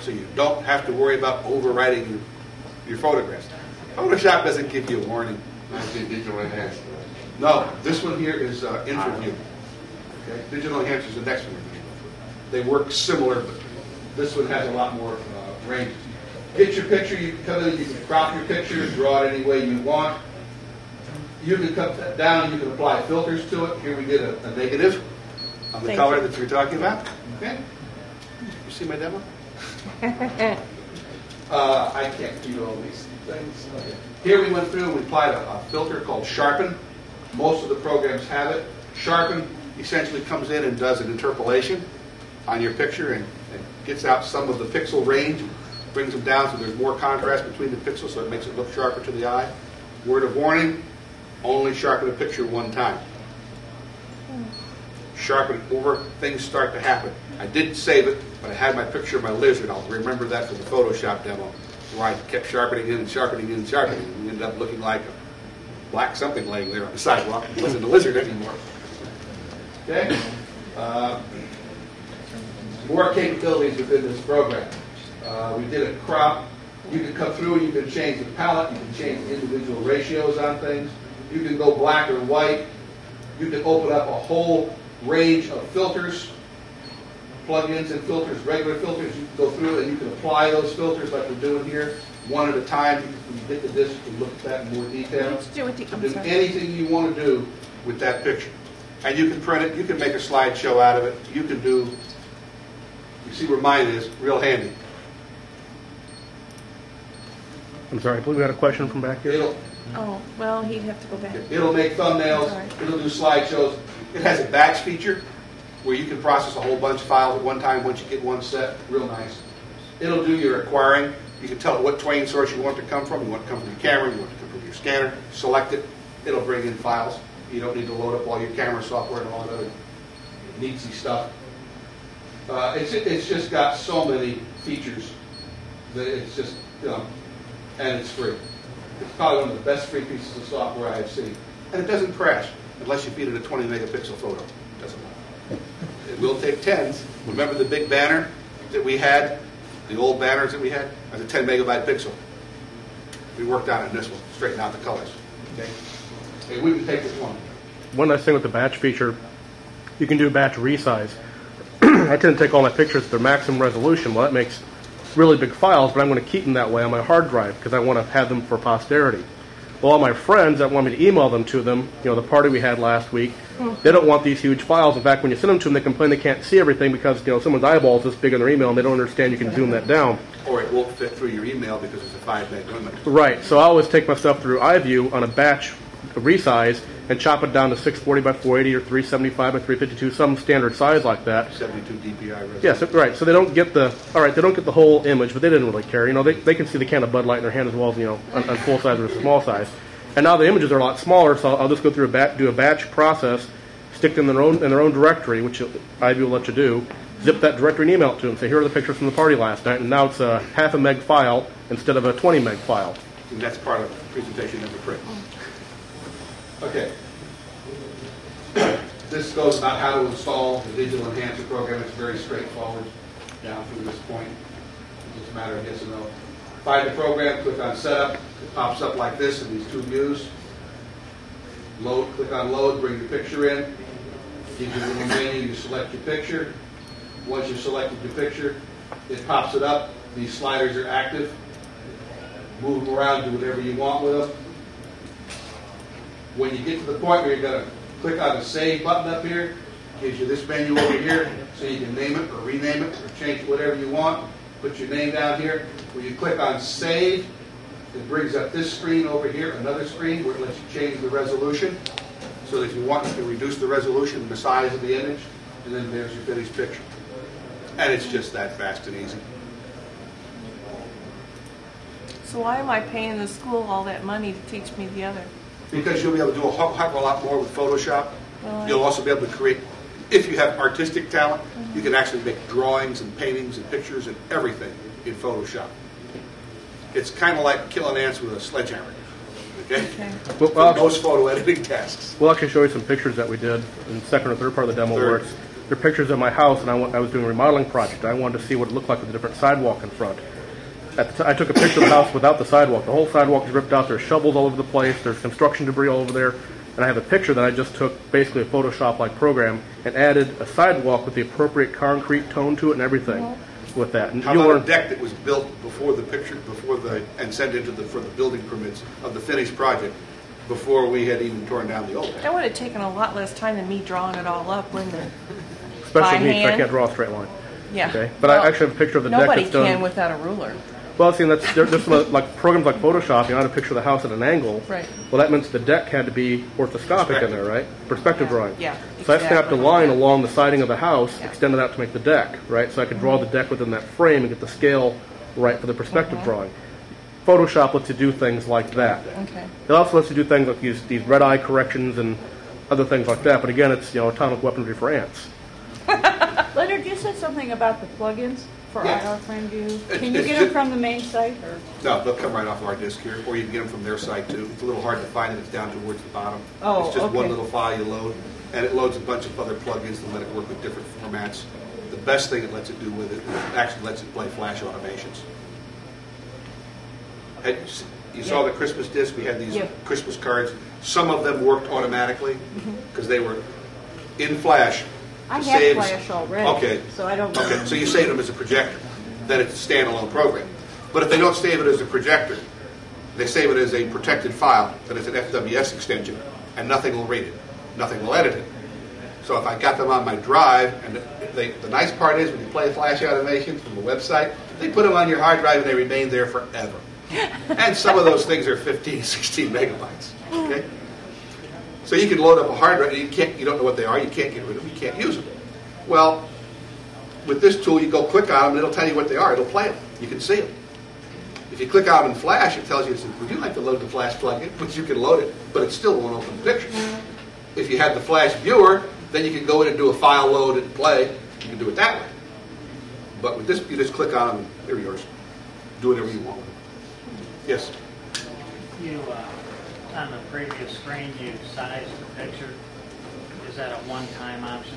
So you don't have to worry about overwriting your, your photographs. Photoshop doesn't give you a warning.
Digital enhanced.
No, this one here is uh, IrfanView. Okay? Digital Enhancer is the next one. They work similar, but this one has a lot more uh, range. Get your picture, you can come in, you can crop your picture, draw it any way you want. You can cut that down, you can apply filters to it. Here we did a, a negative on the
Thank
color
you.
that you're talking about. Okay? You see my demo? [laughs] Uh, I can't do all these things. Here we went through and we applied a, a filter called Sharpen. Most of the programs have it. Sharpen essentially comes in and does an interpolation on your picture and, and gets out some of the pixel range, brings them down so there's more contrast between the pixels so it makes it look sharper to the eye. Word of warning, only sharpen a picture one time. Sharpen it over, things start to happen. I didn't save it, but I had my picture of my lizard. I'll remember that for the Photoshop demo, where I kept sharpening in and sharpening in and sharpening, and ended up looking like a black something laying there on the sidewalk. It wasn't a lizard anymore. Okay? Uh, more capabilities within this program. Uh, we did a crop. You can come through you can change the palette. You can change the individual ratios on things. You can go black or white. You can open up a whole range of filters, plugins and filters, regular filters. You can go through and you can apply those filters like we're doing here, one at a time. You can you get the disc to look at that in more detail.
Do it.
Do anything you want to do with that picture. And you can print it, you can make a slideshow out of it, you can do, you see where mine is, real handy.
I'm sorry, I believe we had a question from back here.
It'll,
Oh, well, he'd have to go back.
it'll make thumbnails,
Sorry.
it'll do slideshows. It has a batch feature where you can process a whole bunch of files at one time once you get one set, real nice. It'll do your acquiring, you can tell it what Twain source you want to come from, you want to come from your camera, you want to come from your scanner, select it, it'll bring in files. You don't need to load up all your camera software and all that other neatsy stuff. Uh, it's, it's just got so many features that it's just, you know, and it's free. It's probably one of the best free pieces of software I have seen. And it doesn't crash unless you feed it a 20 megapixel photo. It doesn't matter. It will take tens. Remember the big banner that we had, the old banners that we had? That's a 10 megabyte pixel. We worked on it in this one, straighten out the colors. Okay? It wouldn't take this one.
One nice thing with the batch feature, you can do batch resize. [clears throat] I tend to take all my pictures at their maximum resolution. Well, that makes really big files, but I'm going to keep them that way on my hard drive because I want to have them for posterity. Well, all my friends that want me to email them to them, you know, the party we had last week, mm. they don't want these huge files. In fact, when you send them to them, they complain they can't see everything because, you know, someone's eyeball is this big on their email and they don't understand you can zoom that down.
Or it won't fit through your email because it's a 5 meg limit.
Right. So I always take my stuff through iView on a batch resize and chop it down to 640 by 480 or 375 by 352, some standard size like that.
72 DPI resolution.
Yes, right. So they don't get the all right. They don't get the whole image, but they didn't really care. You know, they, they can see the can of Bud Light in their hand as well as you know on, on full size or a small size. And now the images are a lot smaller, so I'll just go through a bat, do a batch process, stick them in their own in their own directory, which iView will let you do. Zip that directory and email it to them. Say, here are the pictures from the party last night, and now it's a half a meg file instead of a 20 meg file.
And that's part of presentation number three. Okay. This goes about how to install the digital enhancer program. It's very straightforward down through this point. It's just a matter of yes or no. Find the program, click on setup. It pops up like this in these two views. Load, click on load, bring your picture in. Gives you a little menu, you select your picture. Once you've selected your picture, it pops it up. These sliders are active move them around, do whatever you want with them. When you get to the point where you're going to click on the Save button up here, gives you this menu over here, so you can name it or rename it or change it whatever you want. Put your name down here. When you click on Save, it brings up this screen over here, another screen where it lets you change the resolution. So that if you want, can reduce the resolution, the size of the image, and then there's your finished picture. And it's just that fast and easy.
So why am I paying the school all that money to teach me the other?
Because you'll be able to do a whole heck of a lot more with Photoshop.
Really?
You'll also be able to create, if you have artistic talent, you can mm-hmm. actually make drawings and paintings and pictures and everything in Photoshop. It's kind of like killing ants with a sledgehammer, okay?
Okay. [laughs]
Well, well,
most photo editing tasks.
We'll actually show you some pictures that we did in the second or third part of the demo where
Third.
it's, they're pictures of my house and I, wa- I was doing a remodeling project. I wanted to see what it looked like with a different sidewalk in front. At the t- I took a picture of the house without the sidewalk. The whole sidewalk is ripped out. There's shovels all over the place. There's construction debris all over there. And I have a picture that I just took, basically a Photoshop-like program, and added a sidewalk with the appropriate concrete tone to it and everything with that. And
How
you'll
about
learn-
a deck that was built before the picture, before the, and sent into the, for the building permits of the finished project, before we had even torn down the old
That would have taken a lot less time than me drawing it all up, wouldn't it?
Especially
by
me, 'cause I
hand?
can't draw a straight line.
Yeah.
Okay, but I
Well,
actually have a picture of the deck
Nobody
that's done.
can without a ruler.
Well, see, and that's there, there's some, like programs like Photoshop. You know how to picture the house at an angle.
Right.
Well, that means the deck had to be orthoscopic in there, right? Perspective
Yeah.
drawing.
Yeah,
So I snapped a
exactly.
line along the siding of the house,
Yeah.
extended out to make the deck, right? So I could draw the deck within that frame and get the scale right for the perspective
Mm-hmm.
drawing. Photoshop lets you do things like that.
Okay.
It also lets you do things like these, these red eye corrections and other things like that. But again, it's you know atomic weaponry for ants. [laughs]
Leonard, you said something about the plugins for
Yeah.
View.
It-
Can you
it's
get them
ju-
from the main site or?
No, they'll come right off our disk here, or you can get them from their site too. It's a little hard to find it, it's down towards the bottom.
Oh,
It's just one
okay.
little file you load, and it loads a bunch of other plugins to let it work with different formats. The best thing it lets it do with it, it actually lets it play flash automations. Had- You saw the Christmas disc, we had these
Yeah.
Christmas cards. Some of them worked automatically, mm-hmm. because they were in flash.
I have
save-
Flash already.
Okay,
So I don't.
Okay, so you save them as a projector, then it's a standalone program. But if they don't save it as a projector, they save it as a protected file, that is an FWS extension, and nothing will read it, nothing will edit it. So if I got them on my drive, and they, the nice part is when you play Flash Automation from the website, they put them on your hard drive and they remain there forever. And some of those things are 15, 16 megabytes, okay? So you can load up a hard drive, and you can't, you don't know what they are, you can't get rid of them, you can't use them. Well, with this tool, you go click on them, and it'll tell you what they are. It'll play them. You can see them. If you click on them in Flash, it tells you, it says, would you like to load the Flash plugin? [laughs] Which you can load it, but it still won't open the picture. If you had the Flash viewer, then you can go in and do a file load and play. You can do it that way. But with this, you just click on them, and they're yours. Do whatever you want with them. Yes?
You, uh, on the previous screen, you sized the picture. Is that a one-time option?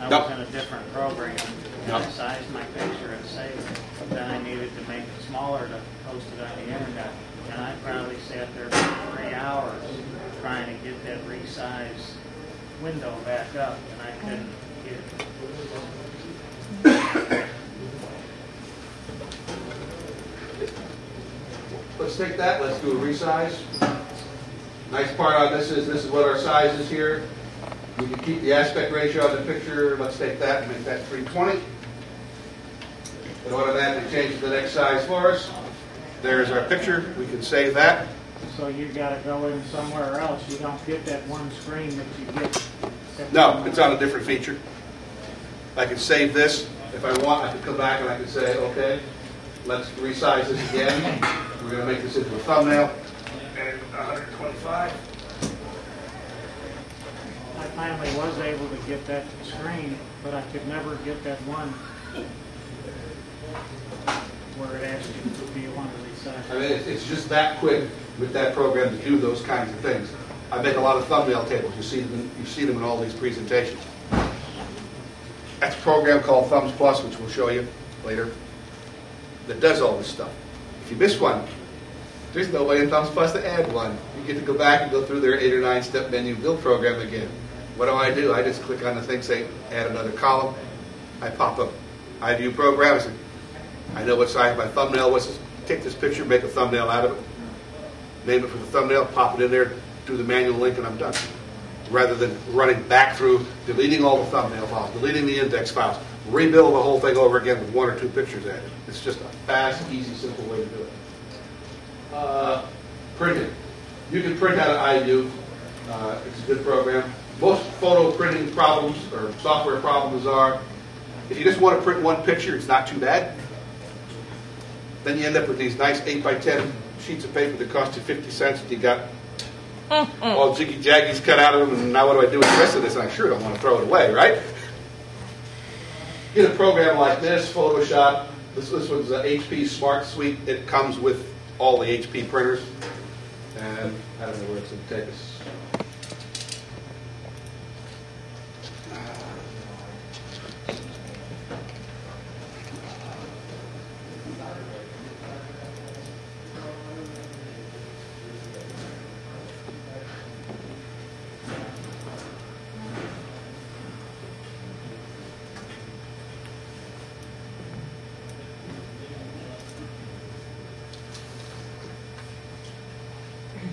I
No.
was in a different program,
No.
and I sized my picture and saved it. Then I needed to make it smaller to post it on the internet. And I probably sat there for three hours trying to get that resized window back up, and I couldn't get it.
Let's take that, let's do a resize. Nice part on this is, this is what our size is here. We can keep the aspect ratio of the picture, let's take that and make that 320. It automatically changes the next size for us. There's our picture, we can save that.
So you've gotta go in somewhere else. You don't get that one screen that you get.
No, it's on a different feature. I can save this. If I want, I can come back and I can say, okay, let's resize this again. We're gonna make this into a thumbnail. And 125.
I finally was able to get that screen, but I could never get that one where it asked you, do you want to resize?
I mean, it's, it's just that quick with that program to do those kinds of things. I make a lot of thumbnail tables. You see them, you see them in all these presentations. That's a program called Thumbs Plus, which we'll show you later, that does all this stuff. If you miss one, there's no way in Thumbs Plus to add one. You get to go back and go through their eight or nine step menu build program again. What do I do? I just click on the thing, say add another column. I pop up. I say, I know what size my thumbnail was. Take this picture, make a thumbnail out of it, name it for the thumbnail, pop it in there, do the manual link, and I'm done. Rather than running back through, deleting all the thumbnail files, deleting the index files, rebuild the whole thing over again with one or two pictures added. It's just a fast, easy, simple way to do it. Uh, printing. You can print out an IU. Uh, it's a good program. Most photo printing problems or software problems are If you just want to print one picture, it's not too bad. Then you end up with these nice 8 by 10 sheets of paper that cost you 50 cents. and You got [laughs] all jiggy jaggies cut out of them, and now what do I do with the rest of this? And I sure don't want to throw it away, right? Get a program like this, Photoshop. This, this one's a HP Smart Suite. It comes with all the HP printers. And I don't know where it's going to take us.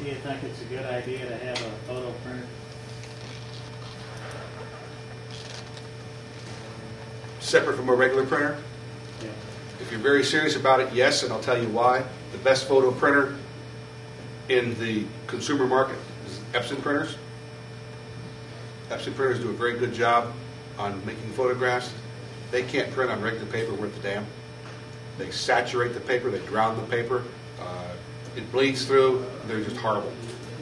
Do you think it's a good idea to have a photo printer?
Separate from a regular printer.
Yeah.
If you're very serious about it, yes, and I'll tell you why. The best photo printer in the consumer market is Epson printers. Epson printers do a very good job on making photographs. They can't print on regular paper worth a damn. They saturate the paper, they drown the paper, uh, it bleeds through, they're just horrible.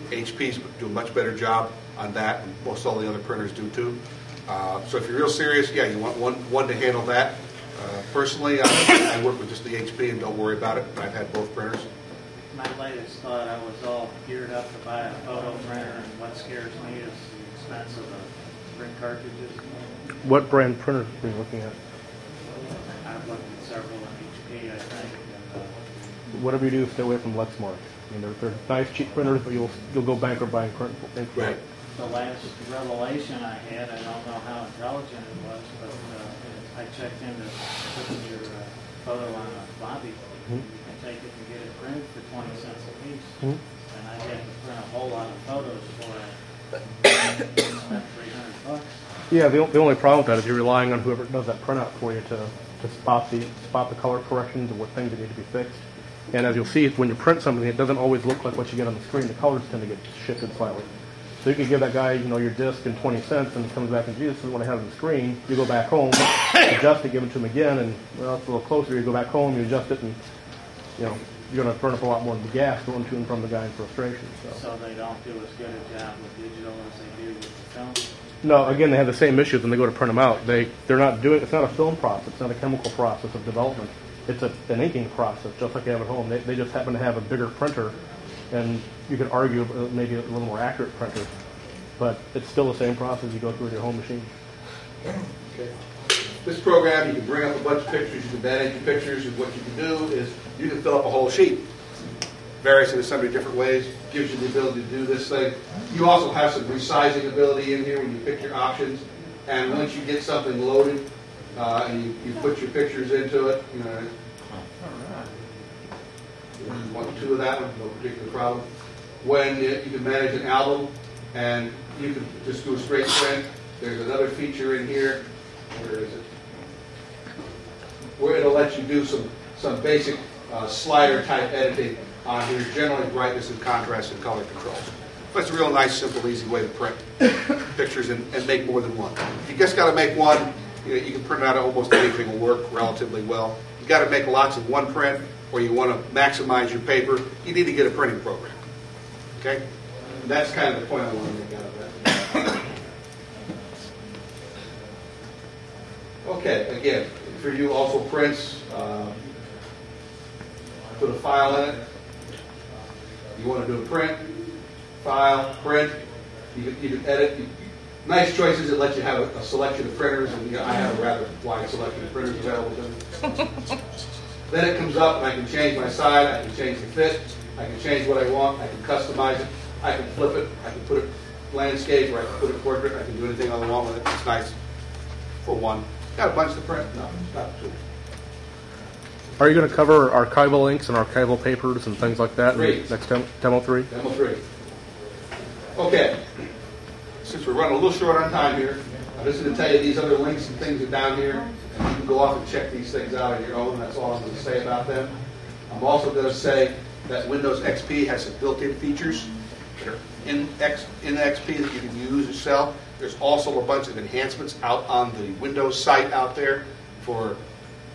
HP's do a much better job on that, and most all the other printers do too. Uh, So if you're real serious, yeah, you want one, one to handle that. Uh, Personally, I I work with just the HP and don't worry about it, I've had both printers.
My latest thought, I was all geared up to buy a photo printer, and what scares me is the expense of the print cartridges.
What brand printer are you looking at?
I've looked at several in HP, I think, and, uh,
Whatever you do, stay away from Lexmark. I mean, they're, they're nice, cheap printers, but you'll you'll go bankrupt buying print. ink for it.
The last revelation I had, I don't know how intelligent it was, but uh, I checked into putting your uh, photo on a floppy. You can take it and get it printed for twenty cents a piece.
Mhm.
And I had to print a whole lot of photos for it. Three hundred bucks.
Yeah, the, the only problem with that is you're relying on whoever does that printout for you to, to spot the spot the color corrections and what things that need to be fixed. And as you'll see, when you print something, it doesn't always look like what you get on the screen. The colors tend to get shifted slightly. So you can give that guy, you know, your disc and 20 cents, and he comes back and, this is what I have on the screen. You go back home, adjust it, give it to him again, and well, it's a little closer. You go back home, you adjust it, and you know, you're going to burn up a lot more of the gas going to and from the guy in frustration. So.
So they don't do as good a job with digital as they do with the film.
No, again, they have the same issues when they go to print them out. They they're not doing. It's not a film process. It's not a chemical process of development. It's a, an inking process, just like you have at home. They, they just happen to have a bigger printer, and you could argue uh, maybe a little more accurate printer, but it's still the same process you go through with your home machine.
Okay. This program, you can bring up a bunch of pictures, you can manage your pictures, and what you can do is you can fill up a whole sheet. Varies in so many different ways, gives you the ability to do this thing. You also have some resizing ability in here when you pick your options, and once you get something loaded, uh, and you, you put your pictures into it, you know, one, two of that one, no particular problem. When you can manage an album, and you can just do a straight print, there's another feature in here, where is it? Where it'll let you do some, some basic uh, slider type editing on here, generally brightness and contrast and color controls. But it's a real nice, simple, easy way to print [coughs] pictures and, and make more than one. You just got to make one, you, know, you can print out almost anything will work relatively well. You got to make lots of one print, or you want to maximize your paper, you need to get a printing program. Okay? And that's kind of the point I want to make out of that. Okay, again, for you also prints, uh, put a file in it. You want to do a print, file, print, you can, you can edit. Nice choices that let you have a, a selection of printers, and you know, I have a rather wide selection of printers available to me. [laughs] Then it comes up, and I can change my side, I can change the fit, I can change what I want, I can customize it, I can flip it, I can put it landscape, or I can put it portrait, I can do anything I want with it. It's nice for one. Got a bunch to print? No, it's not two.
Are you going to cover archival inks and archival papers and things like that in
Three.
the next dem- demo three?
Demo three. Okay. Since we're running a little short on time here, I'm just going to tell you these other links and things are down here, you can go off and check these things out on your own. That's all I'm going to say about them. I'm also going to say that Windows XP has some built-in features that are in X, in XP that you can use yourself. There's also a bunch of enhancements out on the Windows site out there for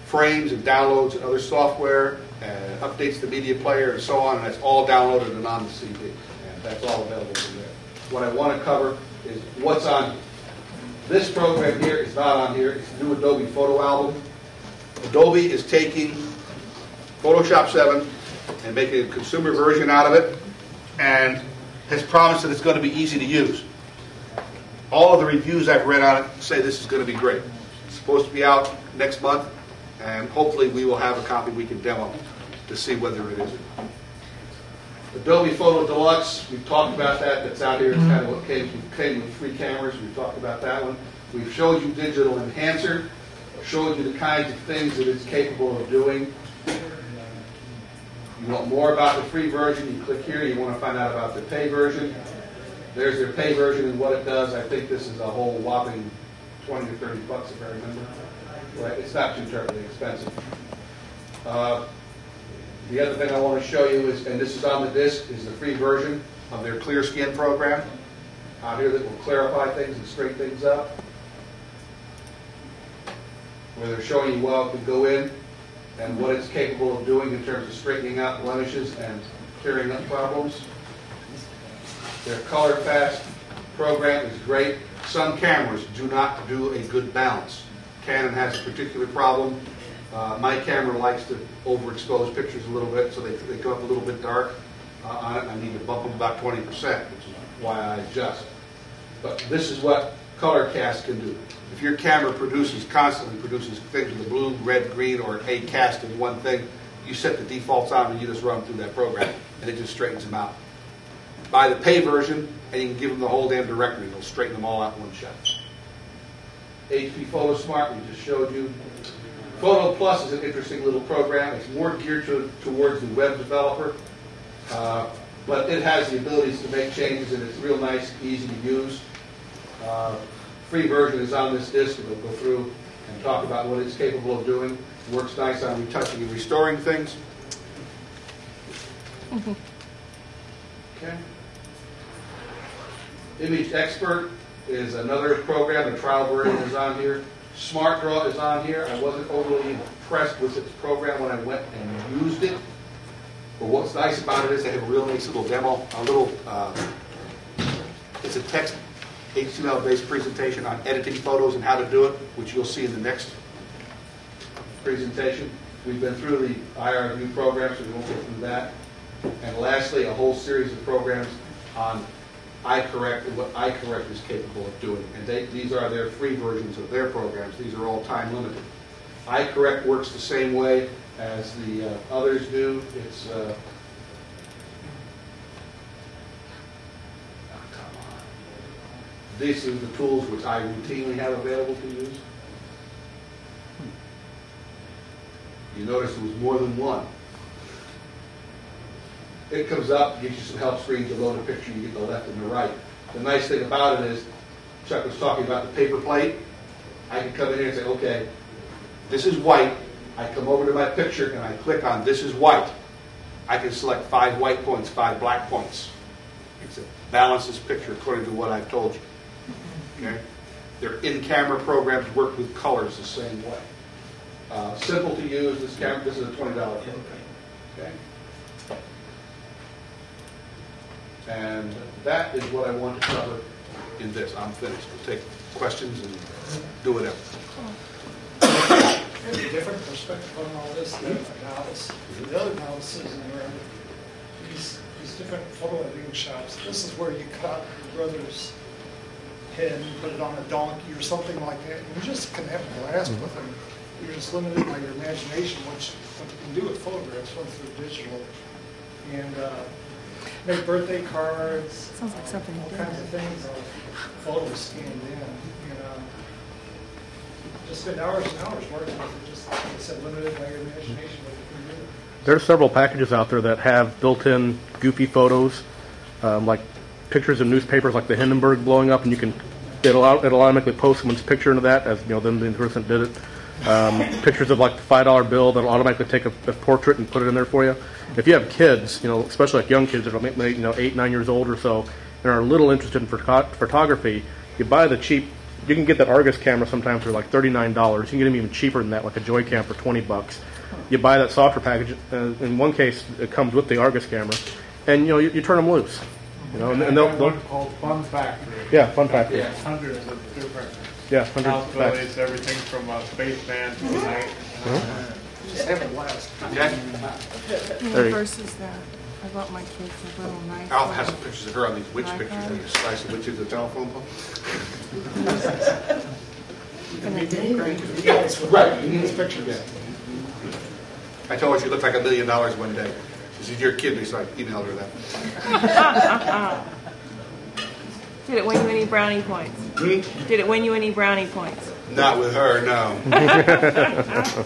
frames and downloads and other software, and updates the media player and so on, and that's all downloaded and on the CD. And that's all available from there. What I want to cover is what's on. This program here is not on here, it's the new Adobe Photo Album. Adobe is taking Photoshop 7 and making a consumer version out of it, and has promised that it's going to be easy to use. All of the reviews I've read on it say this is going to be great. It's supposed to be out next month, and hopefully we will have a copy we can demo to see whether it is. Adobe Photo Deluxe, we've talked about that, that's out here, it's kind of what came, came with free cameras, we've talked about that one. We've showed you Digital Enhancer, showed you the kinds of things that it's capable of doing. You want more about the free version, you click here, you want to find out about the pay version. There's their pay version and what it does, I think this is a whole whopping twenty to thirty bucks if I remember. Right, it's not too terribly expensive. Uh, the other thing I want to show you is, and this is on the disc, is the free version of their Clear Skin program out here that will clarify things and straighten things up. Where they're showing you well it can go in and what it's capable of doing in terms of straightening out blemishes and clearing up problems. Their Color Fast program is great. Some cameras do not do a good balance. Canon has a particular problem. Uh, my camera likes to overexpose pictures a little bit, so they, they come up a little bit dark uh, on it. I need to bump them about 20%, which is why I adjust. But this is what color cast can do. If your camera produces, constantly produces things with a blue, red, green, or a cast in one thing, you set the defaults on and you just run through that program, and it just straightens them out. Buy the pay version, and you can give them the whole damn directory, and it'll straighten them all out in one shot. HP Photo Smart, we just showed you. Photo Plus is an interesting little program. It's more geared to, towards the web developer, uh, but it has the abilities to make changes, and it's real nice, easy to use. Uh, free version is on this disk. We'll go through and talk about what it's capable of doing. It Works nice on retouching and restoring things. Okay. Image Expert is another program. The trial version is on here. Smart Draw is on here. I wasn't overly impressed with its program when I went and used it. But what's nice about it is they have a real nice little demo, a little, uh, it's a text HTML-based presentation on editing photos and how to do it, which you'll see in the next presentation. We've been through the IrfanView program, so we won't go through that. And lastly, a whole series of programs on iCorrect and what iCorrect is capable of doing. And they, these are their free versions of their programs. These are all time limited. iCorrect works the same way as the uh, others do. It's uh, on. These are the tools which I routinely have available to use. You notice there was more than one. It comes up, gives you some help screens to load a picture, you get the left and the right. The nice thing about it is, Chuck was talking about the paper plate. I can come in here and say, okay, this is white. I come over to my picture and I click on this is white. I can select five white points, five black points. It's a balance this picture according to what I've told you. Okay? Their in-camera programs work with colors the same way. Uh, simple to use. This camera, this is a twenty dollar program. Okay. And that is what I want to cover in this. I'm finished. We'll take questions and do whatever.
A different perspective on all this, the analysis, the other analysis, and where these, these different photo editing shops, this is where you cut your brother's head and put it on a donkey or something like that, and you just can have a blast with them. You're just limited by your imagination, which, what you can do with photographs once they're digital. And, uh, make birthday cards.
Sounds like something
All kinds of things, photos scanned in, you know. Just spend hours and hours working with it, just, like I said, limited by your imagination, what you can do.
There's several packages out there that have built-in goofy photos, um, like pictures of newspapers, like the Hindenburg blowing up, and you can it'll, it'll automatically post someone's picture into that, as you know, then the person did it. Um, pictures of like the five dollar bill that'll automatically take a, a portrait and put it in there for you. If you have kids, you know, especially like young kids that are maybe you know eight, nine years old or so, and are a little interested in photo- photography, you buy the cheap You can get that Argus camera sometimes for like thirty-nine dollars. You can get them even cheaper than that, like a Joy-Cam for twenty bucks. You buy that software package. Uh, in one case, it comes with the Argus camera, and you know you, you turn them loose. You know, and, and they'll, they'll
called Fun Factory.
yeah, fun factor.
It's hundreds of different
Yeah, hundred
possibilities, everything from a spaceman to a mm-hmm. knight.
Just have a blast.
Okay?
There you-
Versus that. I bought my kids a little nice.
Alf has some pictures of her on these witch
iPad.
pictures. They just slice the witch of the telephone pole.
And they did great.
Yes, right, you need his pictures.
I told her she looked like a million dollars one day. She said, "You're kidding me," so I emailed her that. [laughs] [laughs]
Did it win you any brownie points?
Hmm?
Did it win you any brownie points?
Not with her, no. [laughs]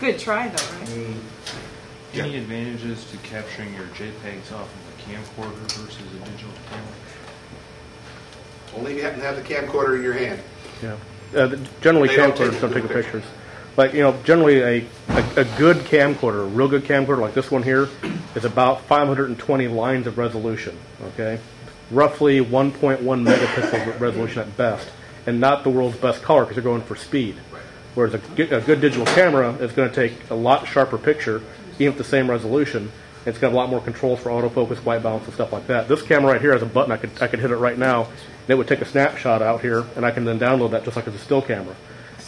Good try though, right?
Any advantages to capturing your JPEGs off of a camcorder versus a digital camera?
Only if you happen to have the camcorder in your hand.
Yeah. Uh, generally,
They don't
camcorders
take
don't take the
pictures.
pictures. But you know, generally, a, a, a good camcorder, a real good camcorder like this one here, is about 520 lines of resolution. Okay, roughly 1.1 megapixels resolution at best, and not the world's best color because they're going for speed. Whereas a, good- a good digital camera is going to take a lot sharper picture, even at the same resolution. It's got a lot more controls for autofocus, white balance, and stuff like that. This camera right here has a button. I could I could hit it right now, and it would take a snapshot out here, and I can then download that just like it's a still camera.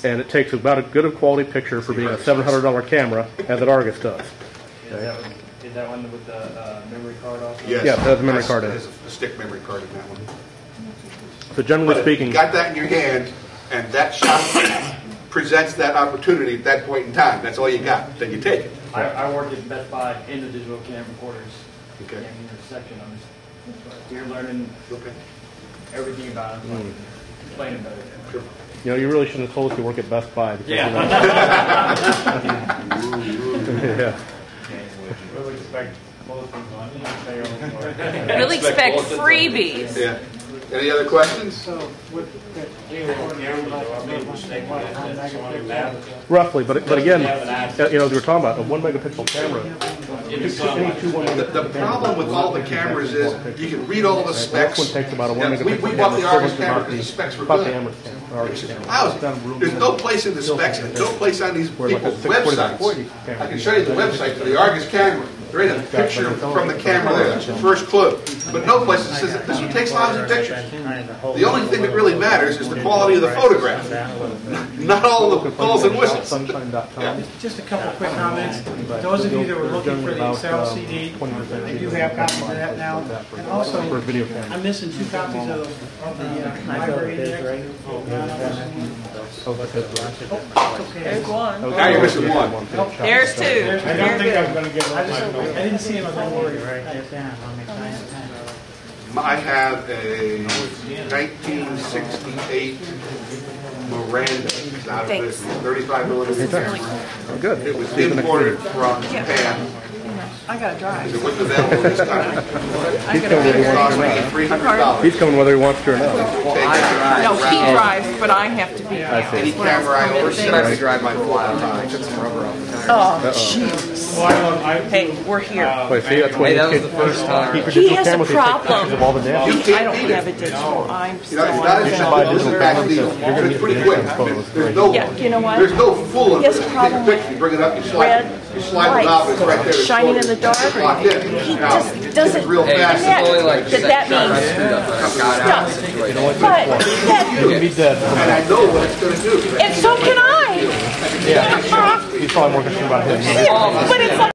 And it takes about as good a quality picture for being a $700 camera as it Argus does.
Is that one, is that one with the uh, memory card also?
Yes.
Yeah, it has a memory card in it.
There's a stick memory card in that one.
So generally
But if you
speaking,
got that in your hand, and that shot presents that opportunity at that point in time, that's all you got, then you take it.
I, I worked at Best Buy in the digital cam recorders.
Okay.
cam intersection. I'm just, you're learning
Okay.
everything about it, like, explaining better.
you know, you really shouldn't have told us you work at Best Buy. because,
Yeah. [laughs] [laughs]
you know- yeah.
We'll expect most of on each day.
We'll expect freebies.
Yeah. Any other questions?
So with that camcorder, like, what, how megapixel?
Roughly, but but again, you know, we were talking about a one megapixel camera. Any two one
The, the problem with all the cameras is you can read all the specs.
This one takes about a one
Yeah, we,
megapixel
we bought the
camera,
Argus camera because the specs were
about the
good.
Argus camera, Argus camera.
Lousy. There's no place in the specs, and no place on these people's websites. I can show you the website for the Argus camera. There ain't a picture from the camera there, that's the first clue. But no place that says that this one takes lousy pictures. The only thing that really matters is the quality of the photograph, not all the bells and whistles.
Sunshine.com.
Just a couple quick comments. Those of you that were looking for the Excel CD, I do have copies of that now. And also,
For video camera.
I'm missing two copies of, of the uh, library index.
Oh, that's it.
Okay.
There's one.
Now you're missing one.
There's two.
I don't think I'm gonna get
I
one
just. I didn't see him, don't worry.
I have a 1968 Miranda, it's out of
Thanks.
business, 35 millimeter camera.
Oh, good.
It was
See you the
imported
meeting.
from Japan.
I gotta drive.
It wasn't available in this country. [laughs]
I
He's
gotta
coming whether he
It cost
here.
me $300.
He's coming whether he wants to or not.
No, he drives, but I have to be.
I Any camera I order, I drive my fly time.
Oh, jeez.
Well, I, love- I,
Hey, we're here.
Uh, Wait, see, that's why you can't keep your
He
digital
has a
camera so you take
problem.
pictures of all the.
You
I
can't
don't
beat
have a
it.
digital. I'm
You
still
know, it's not
on
as
You should
simple
buy
as
digital
a pack
cameras.
deal.
You're gonna
It's
get
pretty
the
quick. There's no,
Yeah, you know what?
there's no fooling.
He has a
Take
problem
picture, You bring it up, you slide,
red
you slide the knob, it's right there. It's
shining in the dark.
It's locked.
He just doesn't-
Real
And
fast.
that, that, that means stuff. But that,
You can be dead.
And I know what it's gonna do.
and so can I. Yeah.
He's probably more concerned about him.
But it's